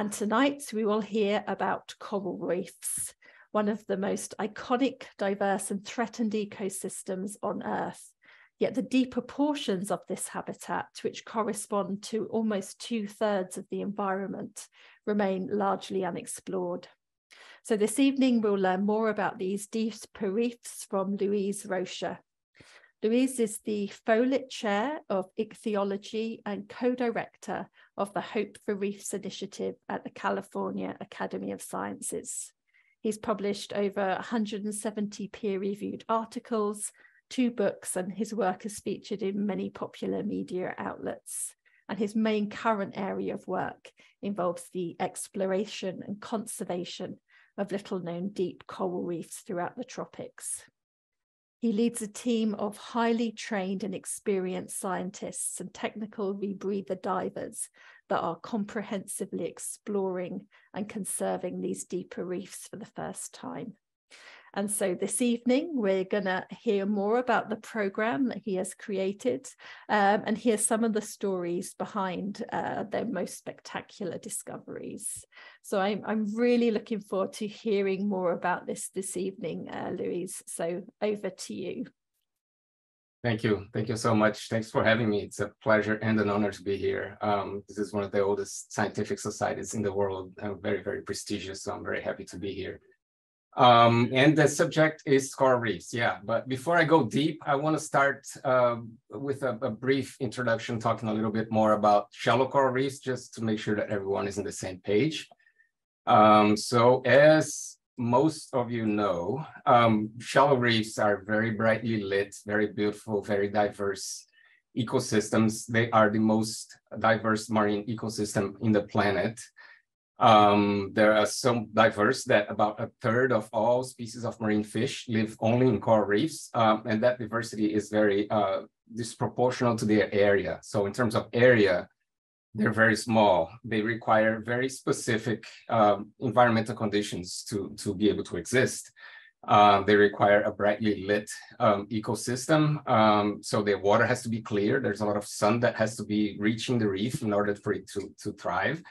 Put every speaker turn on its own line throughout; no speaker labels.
And tonight we will hear about coral reefs, one of the most iconic, diverse and threatened ecosystems on Earth. Yet the deeper portions of this habitat, which correspond to almost two thirds of the environment, remain largely unexplored. So this evening we'll learn more about these deeper reefs from Luiz Rocha. Luiz is the Follett Chair of Ichthyology and co-director of the Hope for Reefs initiative at the California Academy of Sciences. He's published over 170 peer-reviewed articles, two books, and his work is featured in many popular media outlets. And his main current area of work involves the exploration and conservation of little known deep coral reefs throughout the tropics. He leads a team of highly trained and experienced scientists and technical rebreather divers that are comprehensively exploring and conserving these deeper reefs for the first time. And so this evening, we're going to hear more about the program that he has created um, and hear some of the stories behind uh, their most spectacular discoveries. So I'm, I'm really looking forward to hearing more about this this evening, uh, Luiz. So over to you.
Thank you. Thank you so much. Thanks for having me. It's a pleasure and an honor to be here. Um, this is one of the oldest scientific societies in the world, uh, very, very prestigious. So I'm very happy to be here. Um, and the subject is coral reefs, yeah. But before I go deep, I want to start uh, with a, a, brief introduction, talking a little bit more about shallow coral reefs, just to make sure that everyone is on the same page. Um, so as most of you know, um, shallow reefs are very brightly lit, very beautiful, very diverse ecosystems. They are the most diverse marine ecosystem in the planet. Um, there are so diverse that about a third of all species of marine fish live only in coral reefs, um, and that diversity is very uh, disproportional to their area. So in terms of area, they're very small. They require very specific um, environmental conditions to, to be able to exist. Uh, they require a brightly lit um, ecosystem. Um, so the water has to be clear. There's a lot of sun that has to be reaching the reef in order for it to, to thrive.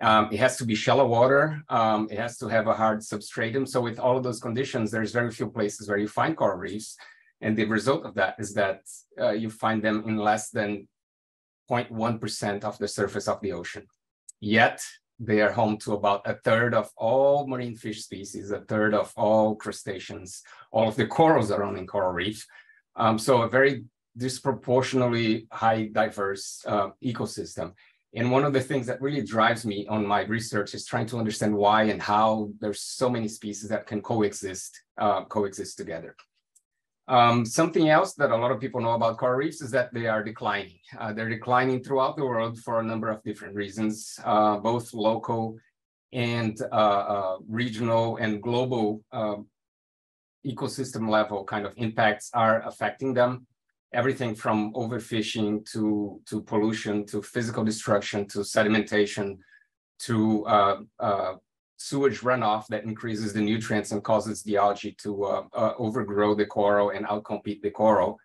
Um, it has to be shallow water. Um, it has to have a hard substratum. So with all of those conditions, there's very few places where you find coral reefs. And the result of that is that uh, you find them in less than 0.1% of the surface of the ocean. Yet they are home to about a third of all marine fish species, a third of all crustaceans, all of the corals around in coral reef. Um, so a very disproportionately high diverse uh, ecosystem. And one of the things that really drives me on my research is trying to understand why and how there's so many species that can coexist, uh, coexist together. Um, something else that a lot of people know about coral reefs is that they are declining. Uh, they're declining throughout the world for a number of different reasons, uh, both local and uh, uh regional and global um, ecosystem level kind of impacts are affecting them everything from overfishing to, to pollution, to physical destruction, to sedimentation, to uh, uh, sewage runoff that increases the nutrients and causes the algae to uh, uh overgrow the coral and outcompete the coral.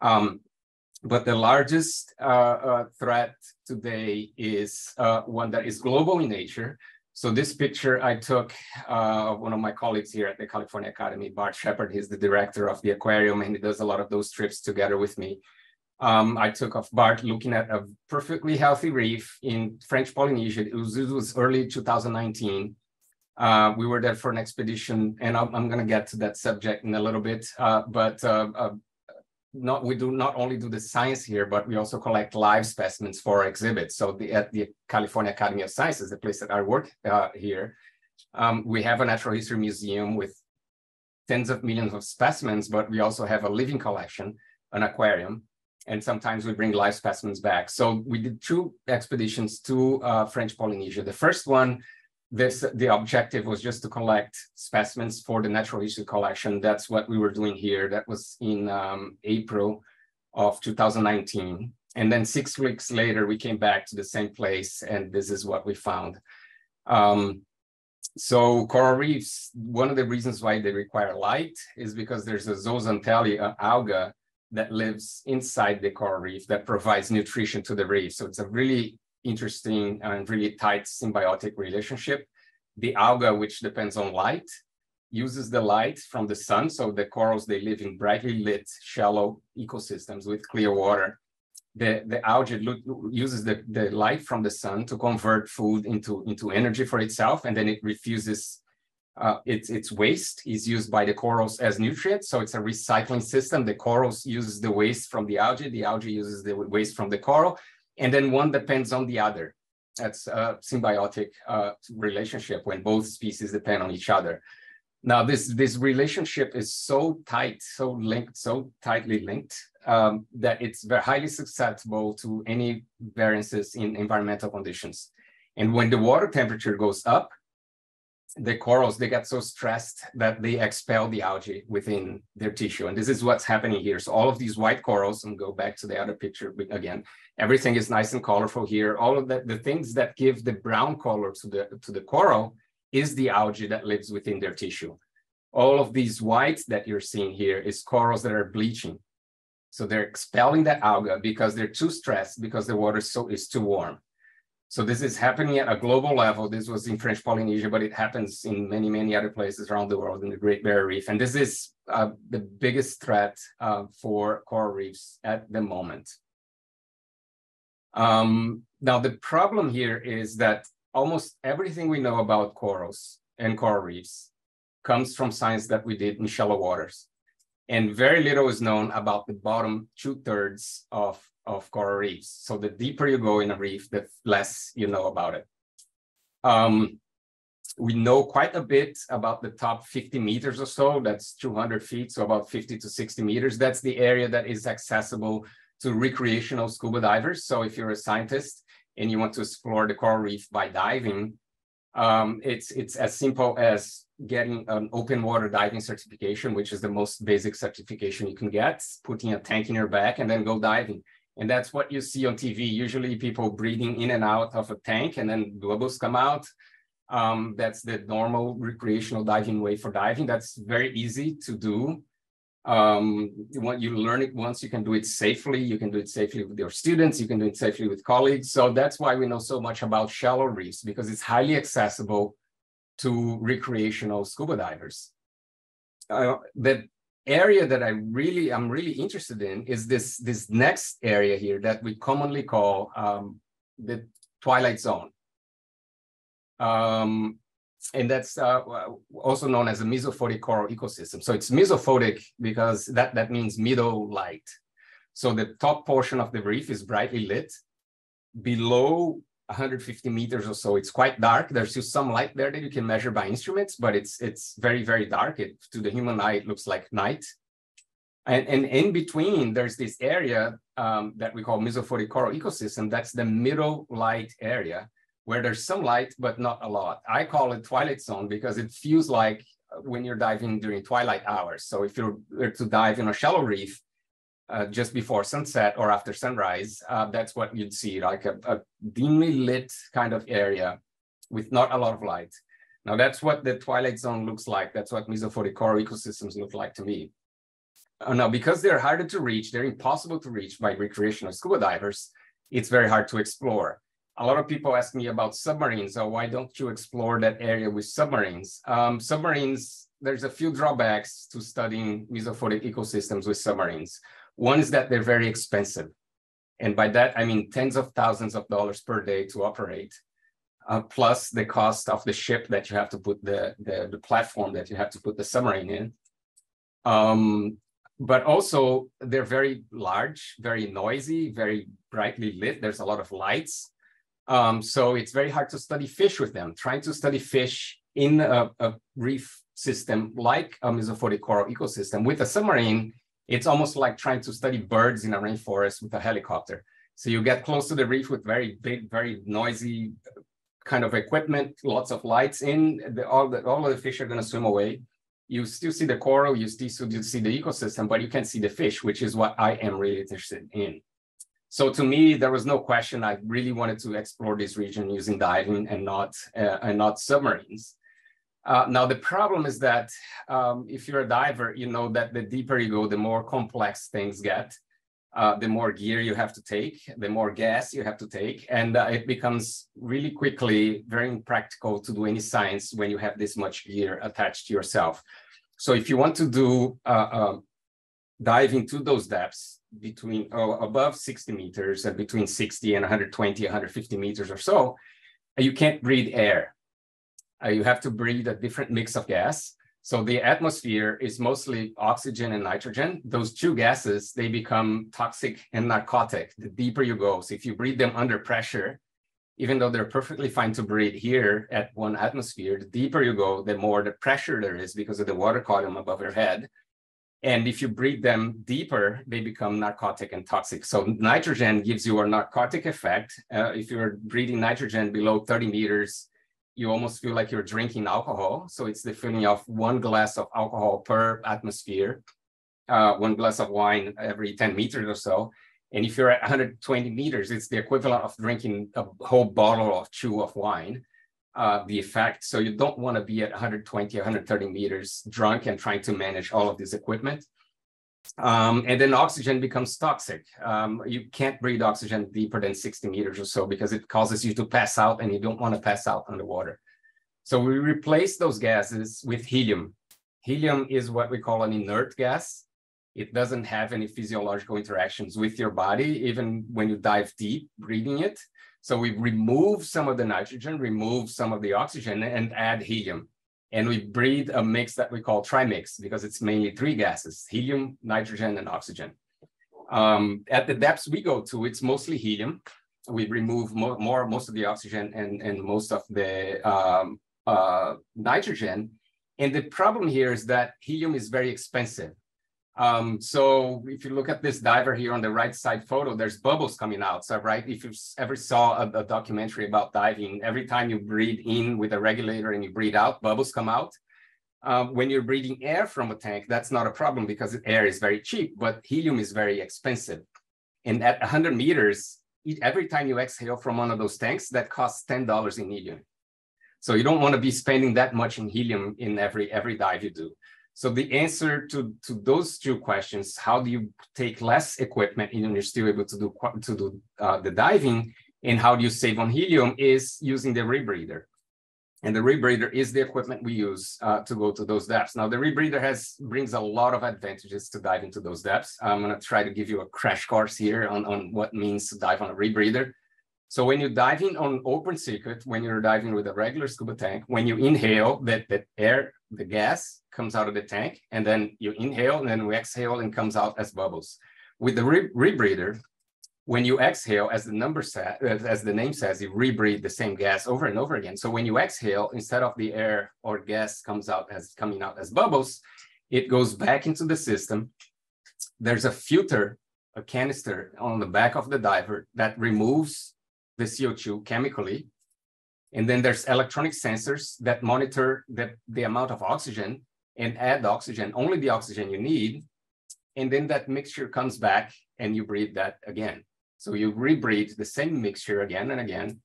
Um, but the largest uh, uh, threat today is one that is global in nature, so this picture I took uh, of one of my colleagues here at the California Academy, Bart Shepherd. He's the director of the aquarium and he does a lot of those trips together with me. Um, I took of Bart looking at a perfectly healthy reef in French Polynesia. It was, it was early 2019. Uh, we were there for an expedition, and I'm, I'm going to get to that subject in a little bit. Uh, but uh, uh, not we do not only do the science here, but we also collect live specimens for exhibits. So the, at the California Academy of Sciences, the place that I work uh, here, um, we have a natural history museum with tens of millions of specimens, but we also have a living collection, an aquarium, and sometimes we bring live specimens back. So we did two expeditions to uh, French Polynesia. The first one this the objective was just to collect specimens for the natural history collection. That's what we were doing here. That was in um, April of 2019. And then six weeks later, we came back to the same place, and this is what we found. Um, so coral reefs, one of the reasons why they require light is because there's a zooxanthellae uh, alga that lives inside the coral reef that provides nutrition to the reef. So it's a really interesting and really tight symbiotic relationship. The alga, which depends on light, uses the light from the sun. So the corals, they live in brightly lit, shallow ecosystems with clear water. The, the algae uses the, the light from the sun to convert food into, into energy for itself, and then it refuses uh, its, its waste is used by the corals as nutrients. So it's a recycling system. The corals use the waste from the algae, the algae uses the waste from the coral, and then one depends on the other. That's a symbiotic uh, relationship when both species depend on each other. Now, this, this relationship is so tight, so linked, so tightly linked um, that it's very highly susceptible to any variances in environmental conditions. And when the water temperature goes up, the corals, they get so stressed that they expel the algae within their tissue. And this is what's happening here. So all of these white corals, and go back to the other picture again, everything is nice and colorful here. All of the, the things that give the brown color to the, to the coral is the algae that lives within their tissue. All of these whites that you're seeing here is corals that are bleaching. So they're expelling that alga because they're too stressed because the water so is too warm. So this is happening at a global level. This was in French Polynesia, but it happens in many, many other places around the world in the Great Barrier Reef. And this is uh, the biggest threat uh, for coral reefs at the moment. Um, now, the problem here is that almost everything we know about corals and coral reefs comes from science that we did in shallow waters. And very little is known about the bottom two thirds of of coral reefs. So the deeper you go in a reef, the less you know about it. Um, we know quite a bit about the top 50 meters or so. That's 200 feet, so about 50 to 60 meters. That's the area that is accessible to recreational scuba divers. So if you're a scientist and you want to explore the coral reef by diving, um, it's it's as simple as getting an open water diving certification, which is the most basic certification you can get, putting a tank in your back and then go diving. And that's what you see on TV. Usually people breathing in and out of a tank and then bubbles come out. Um, that's the normal recreational diving way for diving. That's very easy to do. Um, when you learn it once, you can do it safely. You can do it safely with your students. You can do it safely with colleagues. So that's why we know so much about shallow reefs because it's highly accessible to recreational scuba divers. Uh, the area that I really I'm really interested in is this this next area here that we commonly call um, the twilight zone. Um, and that's uh, also known as a mesophotic coral ecosystem. So it's mesophotic because that, that means middle light. So the top portion of the reef is brightly lit. Below 150 meters or so. It's quite dark. There's still some light there that you can measure by instruments, but it's it's very, very dark. It, to the human eye, it looks like night. And, and in between, there's this area um, that we call mesophotic coral ecosystem. That's the middle light area where there's some light, but not a lot. I call it twilight zone because it feels like when you're diving during twilight hours. So if you're to dive in a shallow reef, uh, just before sunset or after sunrise, uh, that's what you'd see, like a, a, dimly lit kind of area with not a lot of light. Now that's what the twilight zone looks like. That's what mesophotic coral ecosystems look like to me. Uh, now, because they're harder to reach, they're impossible to reach by recreational scuba divers, it's very hard to explore. A lot of people ask me about submarines. So why don't you explore that area with submarines? Um, submarines, there's a few drawbacks to studying mesophotic ecosystems with submarines. One is that they're very expensive. And by that, I mean tens of thousands of dollars per day to operate, uh, plus the cost of the ship that you have to put the, the, the platform that you have to put the submarine in. Um, but also they're very large, very noisy, very brightly lit. There's a lot of lights. Um, so it's very hard to study fish with them. Trying to study fish in a, a reef system like a mesophotic coral ecosystem with a submarine it's almost like trying to study birds in a rainforest with a helicopter. So you get close to the reef with very big, very noisy kind of equipment, lots of lights in, the, all, the, all of the fish are gonna swim away. You still see the coral, you still see the ecosystem, but you can't see the fish, which is what I am really interested in. So to me, there was no question. I really wanted to explore this region using diving and not uh, and not submarines. Uh, now, the problem is that um, if you're a diver, you know that the deeper you go, the more complex things get. uh, the more gear you have to take, the more gas you have to take, and uh, it becomes really quickly very impractical to do any science when you have this much gear attached to yourself. So if you want to do uh, um, dive into those depths between oh, above 60 meters and between 60 and 120, 150 meters or so, you can't breathe air. Uh, you have to breathe a different mix of gas. So the atmosphere is mostly oxygen and nitrogen. Those two gases, they become toxic and narcotic the deeper you go. So if you breathe them under pressure, even though they're perfectly fine to breathe here at one atmosphere, the deeper you go, the more the pressure there is because of the water column above your head. And if you breathe them deeper, they become narcotic and toxic. So nitrogen gives you a narcotic effect. Uh, if you're breathing nitrogen below 30 meters, you almost feel like you're drinking alcohol. So it's the feeling of one glass of alcohol per atmosphere, uh, one glass of wine every 10 meters or so. And if you're at 120 meters, it's the equivalent of drinking a whole bottle of chew of wine, uh, the effect. So you don't want to be at 120, 130 meters drunk and trying to manage all of this equipment. Um, and then oxygen becomes toxic. Um, you can't breathe oxygen deeper than 60 meters or so because it causes you to pass out and you don't want to pass out underwater. So we replace those gases with helium. Helium is what we call an inert gas. It doesn't have any physiological interactions with your body, even when you dive deep breathing it. So we remove some of the nitrogen, remove some of the oxygen, and add helium and we breathe a mix that we call trimix because it's mainly three gases, helium, nitrogen, and oxygen. Um, at the depths we go to, it's mostly helium. We remove mo more, most of the oxygen and, and most of the um, uh, nitrogen. And the problem here is that helium is very expensive. Um, so if you look at this diver here on the right side photo, there's bubbles coming out. So right, if you ever saw a, a, documentary about diving, every time you breathe in with a regulator and you breathe out, bubbles come out. Um, when you're breathing air from a tank, that's not a problem because air is very cheap, but helium is very expensive. And at 100 meters, every time you exhale from one of those tanks, that costs $10 in helium. So you don't want to be spending that much in helium in every every dive you do. So the answer to, to those two questions, how do you take less equipment and you're still able to do, to do uh, the diving, and how do you save on helium is using the rebreather. And the rebreather is the equipment we use uh, to go to those depths. Now the rebreather has brings a lot of advantages to dive into those depths. I'm gonna try to give you a crash course here on, on what means to dive on a rebreather. So when you're diving on open circuit, when you're diving with a regular scuba tank, when you inhale, that, that air, the gas comes out of the tank, and then you inhale, and then we exhale and comes out as bubbles. With the re rebreather, when you exhale, as the number says, as the name says, you rebreathe the same gas over and over again. So when you exhale, instead of the air or gas comes out as coming out as bubbles, it goes back into the system. There's a filter, a canister on the back of the diver that removes the CO2 chemically. And then there's electronic sensors that monitor the, the amount of oxygen and add oxygen, only the oxygen you need. And then that mixture comes back and you breathe that again. So you rebreathe the same mixture again and again,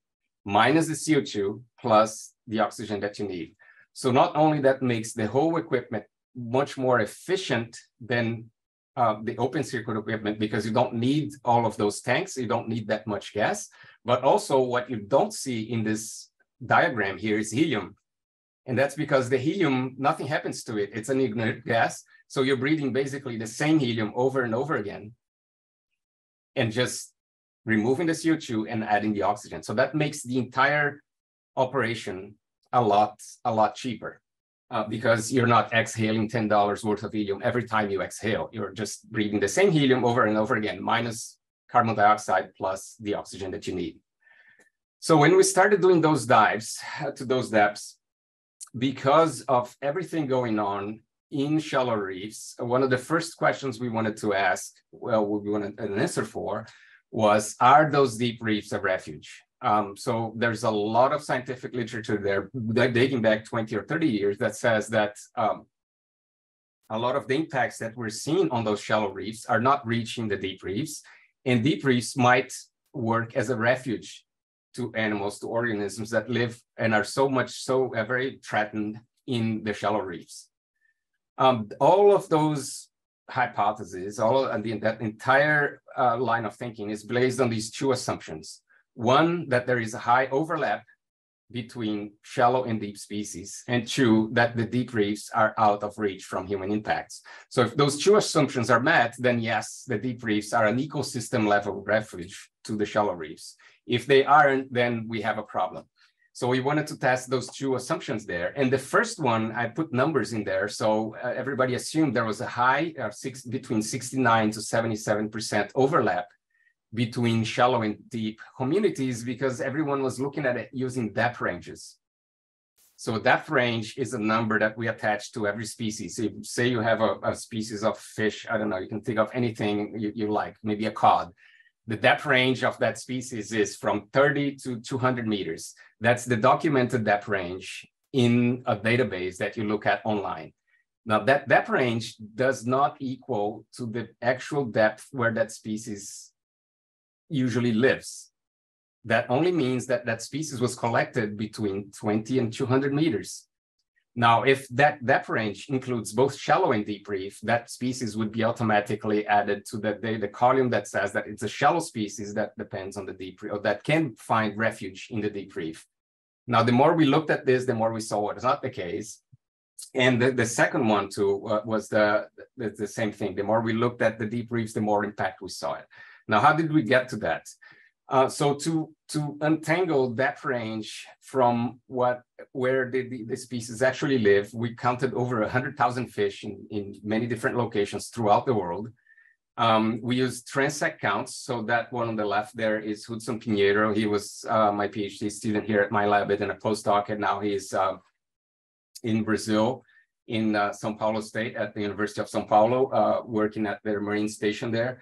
minus the CO2 plus the oxygen that you need. So not only that makes the whole equipment much more efficient than uh, the open circuit equipment because you don't need all of those tanks, you don't need that much gas, but also what you don't see in this diagram here is helium. And that's because the helium, nothing happens to it. It's an inert gas. So you're breathing basically the same helium over and over again and just removing the CO2 and adding the oxygen. So that makes the entire operation a lot, a lot cheaper uh, because you're not exhaling $10 worth of helium every time you exhale. You're just breathing the same helium over and over again, minus carbon dioxide plus the oxygen that you need. So when we started doing those dives uh, to those depths, because of everything going on in shallow reefs, one of the first questions we wanted to ask, well, we wanted an answer for, was are those deep reefs a refuge? Um, so there's a lot of scientific literature there dating back 20 or 30 years that says that um, a lot of the impacts that we're seeing on those shallow reefs are not reaching the deep reefs and deep reefs might work as a refuge to animals, to organisms that live and are so much so uh, very threatened in the shallow reefs. Um, all of those hypotheses, all and the, that entire uh, line of thinking is based on these two assumptions. One, that there is a high overlap between shallow and deep species, and two, that the deep reefs are out of reach from human impacts. So if those two assumptions are met, then yes, the deep reefs are an ecosystem level refuge to the shallow reefs. If they aren't, then we have a problem. So we wanted to test those two assumptions there. And the first one, I put numbers in there. So uh, everybody assumed there was a high six, between 69 to 77% overlap between shallow and deep communities because everyone was looking at it using depth ranges. So depth range is a number that we attach to every species. If say you have a, a species of fish, I don't know, you can think of anything you, you like, maybe a cod. The depth range of that species is from 30 to 200 meters. That's the documented depth range in a database that you look at online. Now that depth range does not equal to the actual depth where that species usually lives. That only means that that species was collected between 20 and 200 meters. Now, if that depth range includes both shallow and deep reef, that species would be automatically added to the, the, column that says that it's a shallow species that depends on the deep reef, or that can find refuge in the deep reef. Now, the more we looked at this, the more we saw it is not the case. And the, the second one too uh, was the, the, the same thing. The more we looked at the deep reefs, the more impact we saw it. Now, how did we get to that? Uh, so to to untangle that range from what where the, the, the species actually live, we counted over a hundred thousand fish in, in many different locations throughout the world. Um, we used transect counts. So that one on the left there is Hudson Pinheiro. He was uh, my PhD student here at my lab and a postdoc, and now he's uh, in Brazil, in uh, São Paulo State at the University of São Paulo, uh, working at their marine station there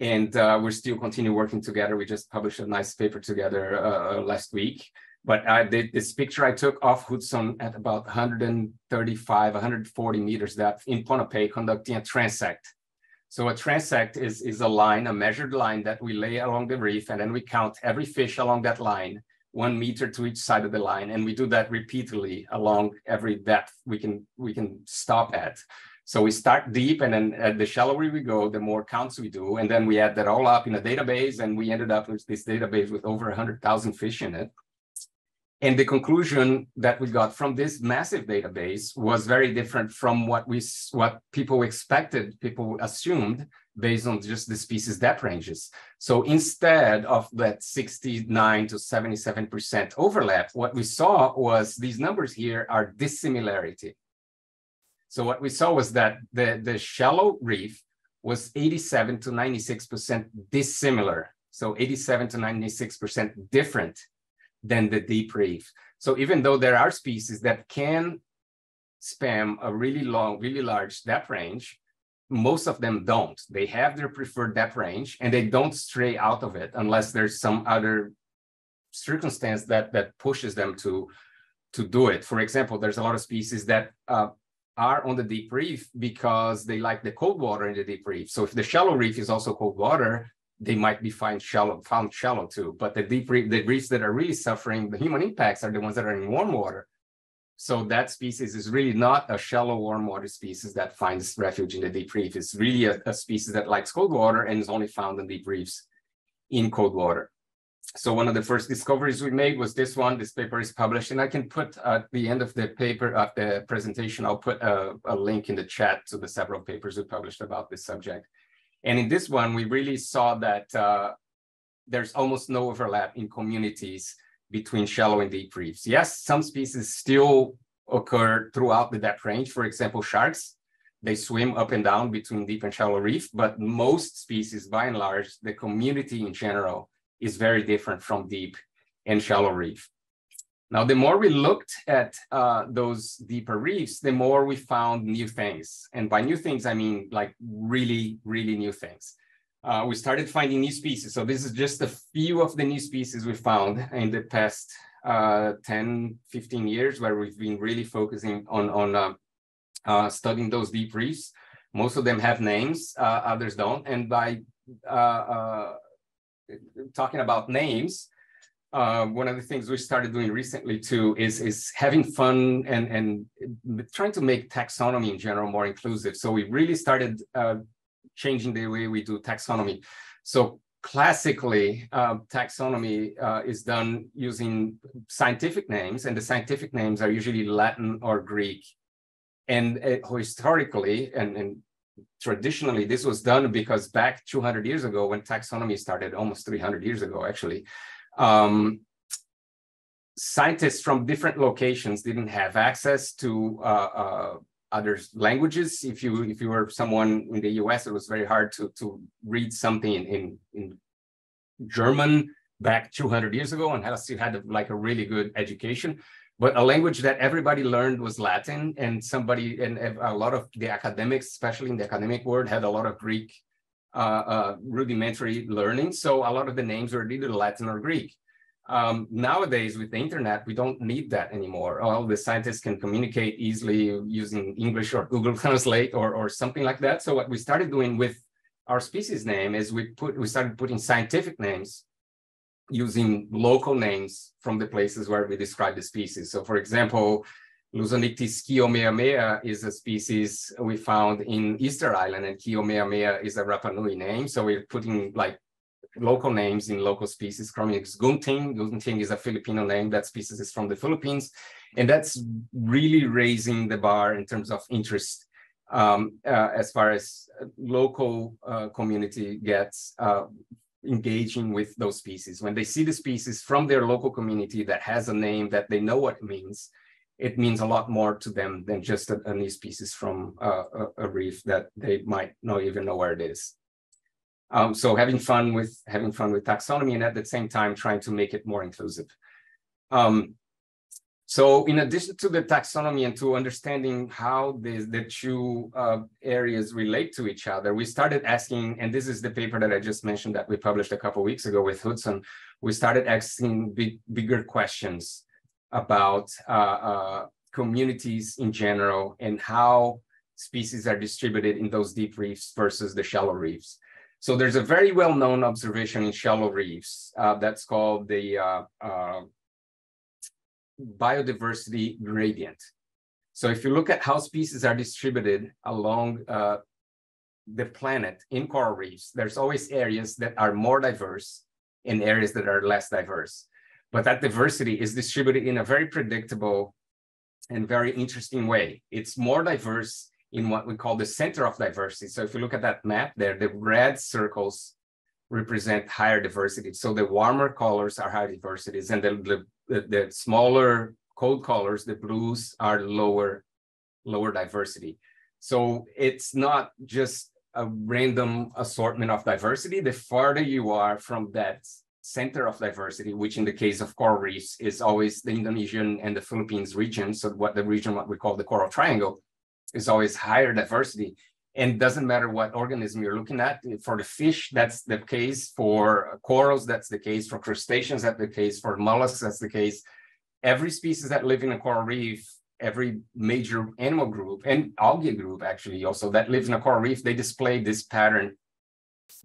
and uh, we're still continue working together. We just published a nice paper together uh, uh last week. But I this picture I took off Hudson at about 135, 140 meters depth in Ponape conducting a transect. So a transect is, is a line, a measured line that we lay along the reef, and then we count every fish along that line, one meter to each side of the line. And we do that repeatedly along every depth we can, we can stop at. So we start deep and then uh, the shallower we go, the more counts we do. And then we add that all up in a database and we ended up with this database with over 100,000 fish in it. And the conclusion that we got from this massive database was very different from what we what people expected, people assumed based on just the species depth ranges. So instead of that 69 to 77% overlap, what we saw was these numbers here are dissimilarity. So what we saw was that the, the shallow reef was 87 to 96% dissimilar. So 87 to 96% different than the deep reef. So even though there are species that can span a really long, really large depth range, most of them don't. They have their preferred depth range and they don't stray out of it unless there's some other circumstance that that pushes them to to do it. For example, there's a lot of species that uh, are on the deep reef because they like the cold water in the deep reef. So if the shallow reef is also cold water, they might be found shallow, found shallow too. But the deep reef, the reefs that are really suffering the human impacts are the ones that are in warm water. So that species is really not a shallow warm water species that finds refuge in the deep reef. It's really a, a species that likes cold water and is only found in deep reefs in cold water so one of the first discoveries we made was this one. This paper is published, and I can put at the end of the paper of the presentation, I'll put a, a, link in the chat to the several papers we published about this subject. And in this one, we really saw that uh, there's almost no overlap in communities between shallow and deep reefs. Yes, some species still occur throughout the depth range. For example, sharks, they swim up and down between deep and shallow reef, but most species, by and large, the community in general is very different from deep and shallow reef. Now, the more we looked at uh, those deeper reefs, the more we found new things. And by new things, I mean like really, really new things. Uh, we started finding new species. So this is just a few of the new species we found in the past uh, 10, 15 years where we've been really focusing on, on uh, uh, studying those deep reefs. Most of them have names, uh, others don't. And by talking about names, uh, one of the things we started doing recently too is is having fun and and trying to make taxonomy in general more inclusive. So we really started uh, changing the way we do taxonomy. So classically, uh, taxonomy uh, is done using scientific names, and the scientific names are usually Latin or Greek. And uh, historically, and, and traditionally, this was done because back 200 years ago, when taxonomy started, almost 300 years ago, actually, um, scientists from different locations didn't have access to uh, uh, other languages. If you if you were someone in the U.S., it was very hard to to read something in in, in German back 200 years ago, unless you had like a really good education. But a language that everybody learned was Latin, and somebody and a lot of the academics, especially in the academic world, had a lot of Greek uh, uh, rudimentary learning. So a lot of the names were either Latin or Greek. Um, nowadays, with the internet, we don't need that anymore. All the scientists can communicate easily using English or Google Translate or, or something like that. So what we started doing with our species name is we put we started putting scientific names using local names from the places where we describe the species. So for example, Luzonichthys kiomeamea is a species we found in Easter Island and kiomeamea is a Rapa Nui name. So we're putting like local names in local species. Chromis gunting. Gunting is a Filipino name. That species is from the Philippines. And that's really raising the bar in terms of interest um, uh, as far as local uh, community gets uh, engaging with those species. When they see the species from their local community that has a name that they know what it means, it means a lot more to them than just a, a new species from uh, a, a, reef that they might not even know where it is. Um, so having fun with having fun with taxonomy and at the same time trying to make it more inclusive. Um, so in addition to the taxonomy and to understanding how the, the two uh, areas relate to each other, we started asking, and this is the paper that I just mentioned that we published a couple weeks ago with Hudson, we started asking big, bigger questions about uh, uh, communities in general and how species are distributed in those deep reefs versus the shallow reefs. So there's a very well-known observation in shallow reefs uh, that's called the uh, uh, biodiversity gradient. So if you look at how species are distributed along uh, the planet in coral reefs, there's always areas that are more diverse and areas that are less diverse but that diversity is distributed in a very predictable and very interesting way. It's more diverse in what we call the center of diversity. So if you look at that map there, the red circles represent higher diversity. So the warmer colors are higher diversities and the, the, the smaller cold colors, the blues are lower, lower diversity. So it's not just a random assortment of diversity. The farther you are from that center of diversity, which in the case of coral reefs is always the Indonesian and the Philippines region. So what the region, what we call the coral triangle, is always higher diversity. And doesn't matter what organism you're looking at. For the fish, that's the case. For corals, that's the case. For crustaceans, that's the case. For mollusks, that's the case. Every species that live in a coral reef, every major animal group and algae group actually also that live in a coral reef, they display this pattern,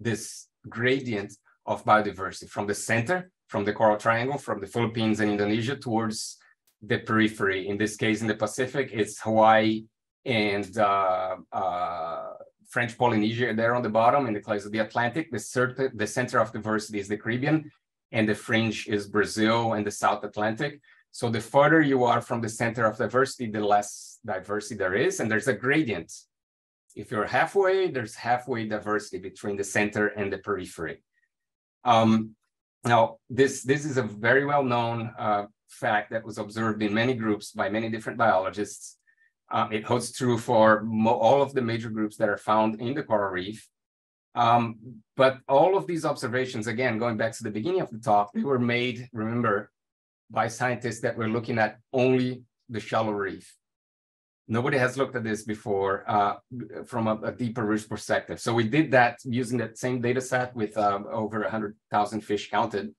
this gradient of biodiversity from the center, from the coral triangle, from the Philippines and Indonesia towards the periphery. In this case, in the Pacific, it's Hawaii and uh, uh, French Polynesia there on the bottom. In the case of the Atlantic, the, cert- the center of diversity is the Caribbean, and the fringe is Brazil and the South Atlantic. So the further you are from the center of diversity, the less diversity there is, and there's a gradient. If you're halfway, there's halfway diversity between the center and the periphery. Um, now, this, this is a very well-known uh, fact that was observed in many groups by many different biologists. Um, it holds true for all of the major groups that are found in the coral reef. Um, but all of these observations, again, going back to the beginning of the talk, they were made, remember, by scientists that were looking at only the shallow reef nobody has looked at this before uh, from a, a, deeper reef perspective. So we did that using that same data set with um, over 100,000 fish counted.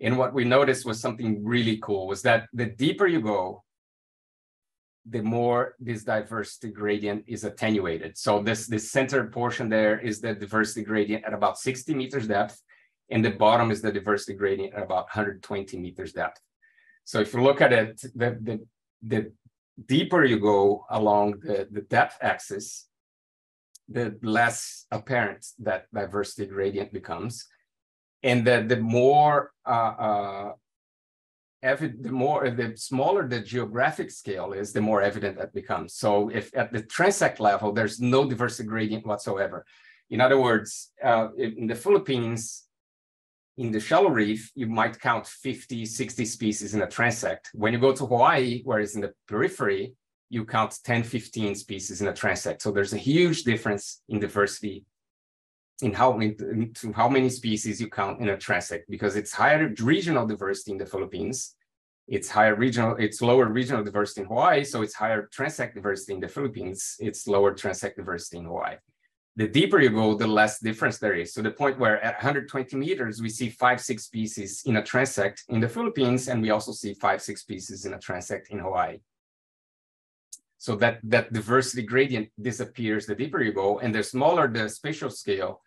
And what we noticed was something really cool was that the deeper you go, the more this diversity gradient is attenuated. So this, this center portion there is the diversity gradient at about 60 meters depth. and the bottom is the diversity gradient at about 120 meters depth. So if you look at it, the, the, the deeper you go along the, the depth axis, the less apparent that diversity gradient becomes. And that the more uh, uh, the more the smaller the geographic scale is, the more evident that becomes. So if at the transect level, there's no diversity gradient whatsoever. In other words, uh, in the Philippines, in the shallow reef, you might count 50, 60 species in a transect. When you go to Hawaii, whereas in the periphery, you count 10, 15 species in a transect. So there's a huge difference in diversity in how, in, how many species you count in a transect because it's higher regional diversity in the Philippines. It's higher regional, it's lower regional diversity in Hawaii. So it's higher transect diversity in the Philippines. It's lower transect diversity in Hawaii the deeper you go, the less difference there is. To the point where at 120 meters, we see five, six species in a transect in the Philippines, and we also see five, six species in a transect in Hawaii. So that, that diversity gradient disappears the deeper you go, and the smaller the spatial scale,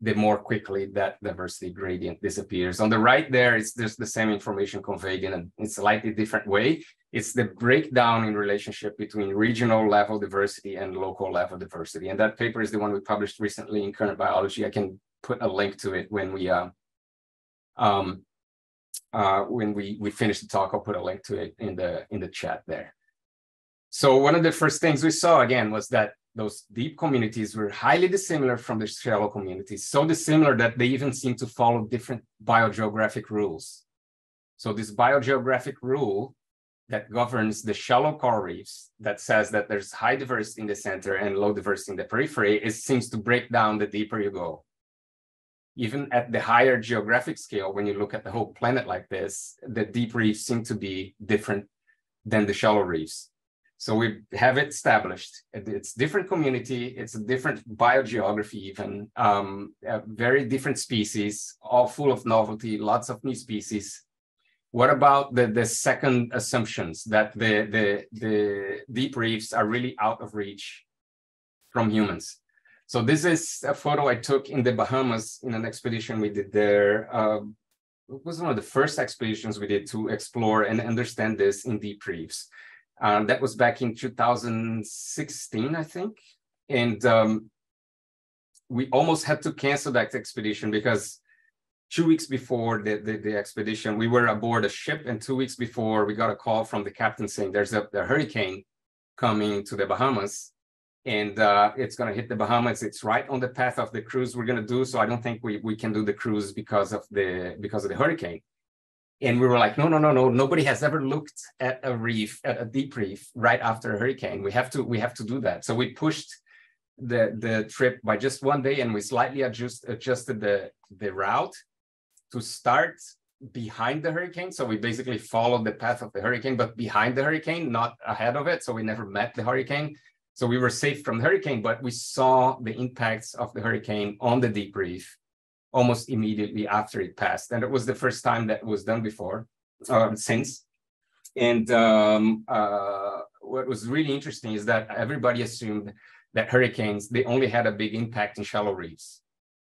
the more quickly that diversity gradient disappears. On the right there, it's just the same information conveyed in a, slightly different way. It's the breakdown in relationship between regional level diversity and local level diversity. And that paper is the one we published recently in Current Biology. I can put a link to it when we uh, um, uh, when we we finish the talk. I'll put a link to it in the in the chat there. So one of the first things we saw again was that those deep communities were highly dissimilar from the shallow communities, so dissimilar that they even seem to follow different biogeographic rules. So this biogeographic rule that governs the shallow coral reefs that says that there's high diversity in the center and low diversity in the periphery, it seems to break down the deeper you go. Even at the higher geographic scale, when you look at the whole planet like this, the deep reefs seem to be different than the shallow reefs. So we have it established. It's different community. It's a different biogeography, even um, very different species, all full of novelty, lots of new species. What about the, the second assumptions that the, the, the deep reefs are really out of reach from humans? So this is a photo I took in the Bahamas in an expedition we did there. Uh, it was one of the first expeditions we did to explore and understand this in deep reefs. Um, that was back in 2016, I think. And um, we almost had to cancel that expedition because two weeks before the, the, the, expedition, we were aboard a ship. And two weeks before, we got a call from the captain saying there's a, a hurricane coming to the Bahamas and uh, it's going to hit the Bahamas. It's right on the path of the cruise we're going to do. So I don't think we, we can do the cruise because of the because of the hurricane. And we were like, no, no, no, no. Nobody has ever looked at a reef, at a deep reef, right after a hurricane. We have to, we have to do that. So we pushed the the trip by just one day, and we slightly adjust adjusted the the route to start behind the hurricane. So we basically followed the path of the hurricane, but behind the hurricane, not ahead of it. So we never met the hurricane. So we were safe from the hurricane, but we saw the impacts of the hurricane on the deep reef almost immediately after it passed. And it was the first time that was done before, uh, since. And um, uh, what was really interesting is that everybody assumed that hurricanes, they only had a big impact in shallow reefs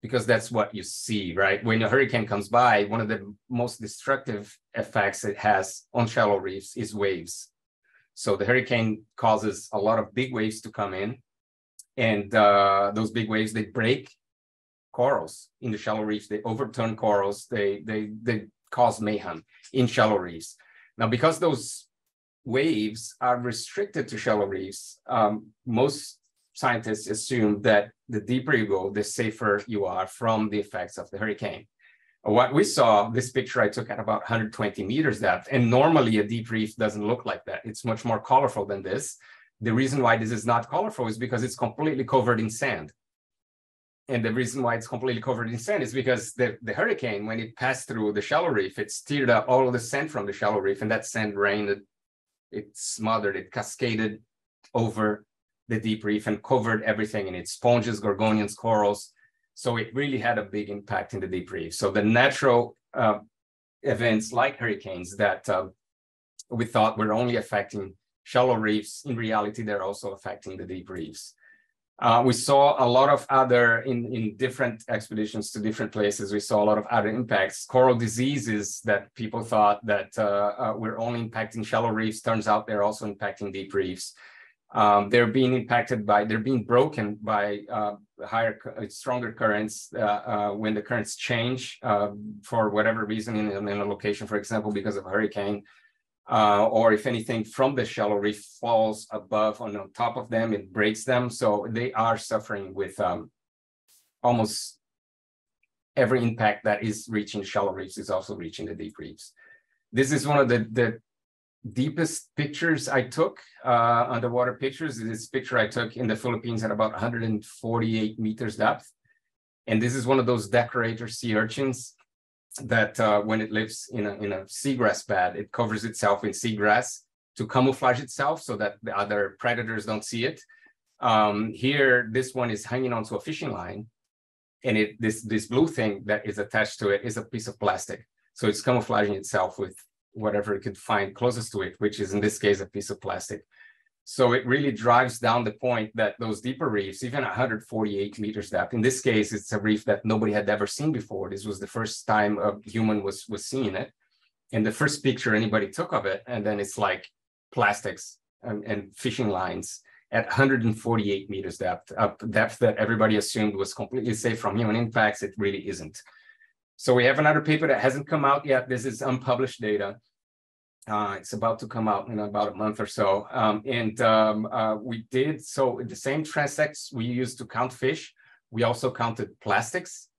because that's what you see, right? When a hurricane comes by, one of the most destructive effects it has on shallow reefs is waves. So the hurricane causes a lot of big waves to come in, and uh, those big waves they break corals in the shallow reefs. They overturn corals. They they they cause mayhem in shallow reefs. Now, because those waves are restricted to shallow reefs, um, most scientists assume that the deeper you go, the safer you are from the effects of the hurricane. What we saw, this picture I took at about 120 meters depth, and normally a deep reef doesn't look like that. It's much more colorful than this. The reason why this is not colorful is because it's completely covered in sand. And the reason why it's completely covered in sand is because the, the hurricane, when it passed through the shallow reef, it steered up all the sand from the shallow reef, and that sand rained, it, it smothered, it cascaded over the deep reef and covered everything in it sponges, gorgonians, corals. So it really had a big impact in the deep reef. So the natural uh, events like hurricanes that uh, we thought were only affecting shallow reefs, in reality, they're also affecting the deep reefs. Uh, we saw a lot of other, in, in different expeditions to different places, we saw a lot of other impacts. Coral diseases that people thought that uh, uh, were only impacting shallow reefs, turns out they're also impacting deep reefs. Um, they're being impacted by, they're being broken by uh, higher, stronger currents uh, uh, when the currents change for whatever reason in, in a location, for example, because of a hurricane uh, or if anything from the shallow reef falls above and on top of them, it breaks them. So they are suffering with um, almost every impact that is reaching shallow reefs is also reaching the deep reefs. This is one of the, the deepest pictures I took, uh, underwater pictures. This picture I took in the Philippines at about 148 meters depth. And this is one of those decorator sea urchins that uh, when it lives in a, in a seagrass bed, it covers itself in seagrass to camouflage itself so that the other predators don't see it. Um, here, this one is hanging onto a fishing line, and it this this blue thing that is attached to it is a piece of plastic. So it's camouflaging itself with whatever it could find closest to it, which is in this case a piece of plastic. So it really drives down the point that those deeper reefs, even 148 meters depth, in this case, it's a reef that nobody had ever seen before. This was the first time a human was, was seeing it. And the first picture anybody took of it, and then it's like plastics and, and fishing lines at 148 meters depth, a depth that everybody assumed was completely safe from human impacts. It really isn't. So we have another paper that hasn't come out yet. This is unpublished data uh, it's about to come out in about a month or so. Um, and um, uh, we did, so the same transects we used to count fish, we also counted plastics.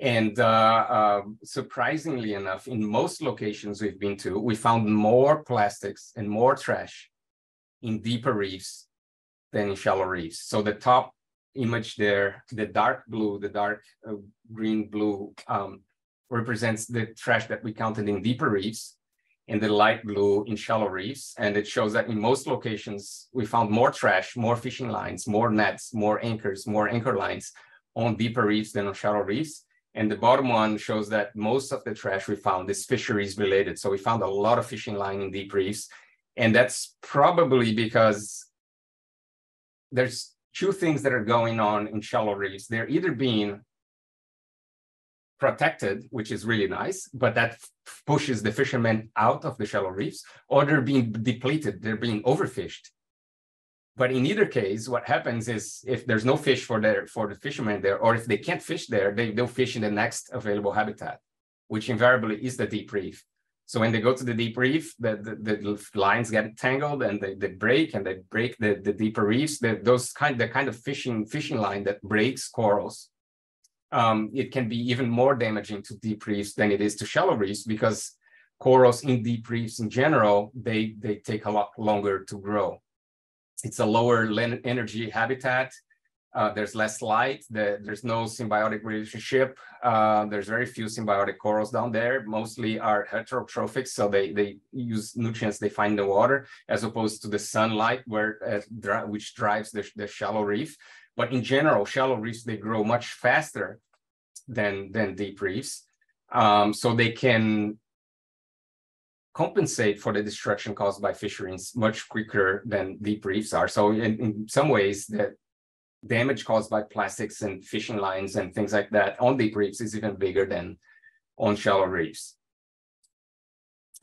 And uh, uh, surprisingly enough, in most locations we've been to, we found more plastics and more trash in deeper reefs than in shallow reefs. So the top image there, the dark blue, the dark uh, green blue um, represents the trash that we counted in deeper reefs in the light blue in shallow reefs. And it shows that in most locations, we found more trash, more fishing lines, more nets, more anchors, more anchor lines on deeper reefs than on shallow reefs. And the bottom one shows that most of the trash we found is fisheries related. So we found a lot of fishing line in deep reefs. And that's probably because there's two things that are going on in shallow reefs. They're either being protected, which is really nice, but that pushes the fishermen out of the shallow reefs, or they're being depleted, they're being overfished. But in either case, what happens is if there's no fish for their for the fishermen there, or if they can't fish there, they, they'll fish in the next available habitat, which invariably is the deep reef. So when they go to the deep reef, the, the, the lines get tangled and they, they break and they break the, the deeper reefs. The, those kind the kind of fishing fishing line that breaks corals um, it can be even more damaging to deep reefs than it is to shallow reefs because corals in deep reefs in general, they, they take a lot longer to grow. It's a lower energy habitat. Uh, there's less light. The, there's no symbiotic relationship. Uh, there's very few symbiotic corals down there. Mostly are heterotrophic, so they, they use nutrients they find in the water, as opposed to the sunlight, where uh, which drives the, the shallow reef. But in general, shallow reefs, they grow much faster than, than deep reefs. Um, so they can compensate for the destruction caused by fisheries much quicker than deep reefs are. So in, in some ways, the damage caused by plastics and fishing lines and things like that on deep reefs is even bigger than on shallow reefs.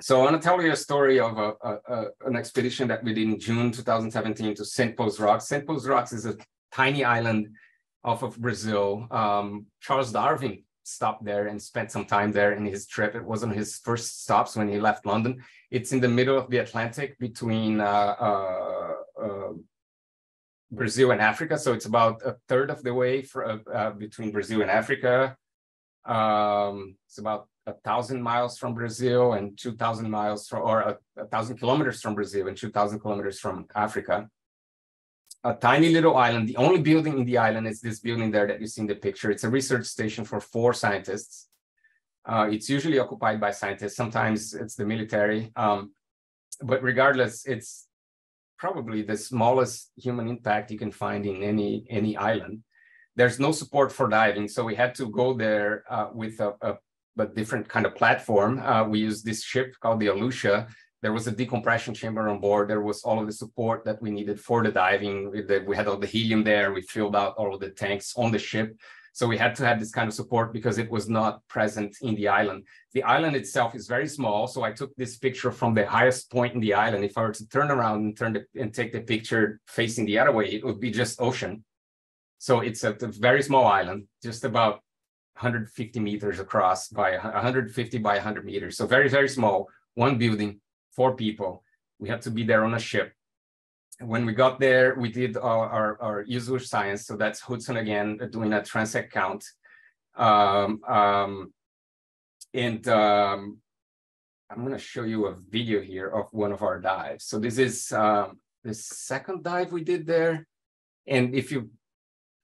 So I want to tell you a story of a, a, a, an expedition that we did in June 2017 to St. Paul's Rocks. St. Paul's Rocks is a tiny island off of Brazil. Um, Charles Darwin stopped there and spent some time there in his trip. It was on his first stops when he left London. It's in the middle of the Atlantic between uh, uh, uh, Brazil and Africa. So it's about a third of the way for, uh, uh, between Brazil and Africa. Um, it's about a thousand miles from Brazil and 2000 miles from, or a, thousand kilometers from Brazil and 2000 kilometers from Africa a tiny little island. The only building in the island is this building there that you see in the picture. It's a research station for four scientists. Uh, it's usually occupied by scientists. Sometimes it's the military. Um, but regardless, it's probably the smallest human impact you can find in any, any island. There's no support for diving. So we had to go there uh, with a, a, a, different kind of platform. Uh, we used this ship called the Alucia There was a decompression chamber on board. There was all of the support that we needed for the diving. We had all the helium there. We filled out all of the tanks on the ship. So we had to have this kind of support because it was not present in the island. The island itself is very small. So I took this picture from the highest point in the island. If I were to turn around and turn the, and take the picture facing the other way, it would be just ocean. So it's a, a very small island, just about 150 meters across by 150 by 100 meters. So very, very small, one building, four people. We had to be there on a ship when we got there, we did our, our, our usual science. So that's Hudson again doing a transect count. Um, um, and um, I'm going to show you a video here of one of our dives. So this is um, the second dive we did there. And if you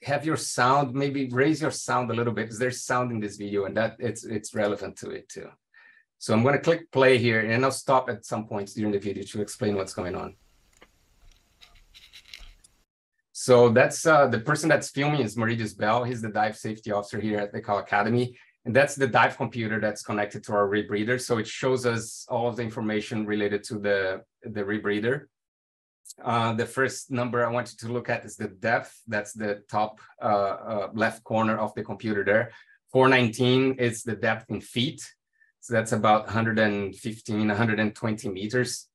have your sound, maybe raise your sound a little bit because there's sound in this video and that it's, it's relevant to it too. So I'm going to click play here and I'll stop at some points during the video to explain what's going on. So that's uh, the person that's filming is Mauritius Bell. He's the dive safety officer here at the Cal Academy. And that's the dive computer that's connected to our rebreather. So it shows us all of the information related to the, the rebreather. Uh, the first number I want you to look at is the depth. That's the top uh, uh, left corner of the computer there. 419 is the depth in feet. So that's about 115, 120 meters.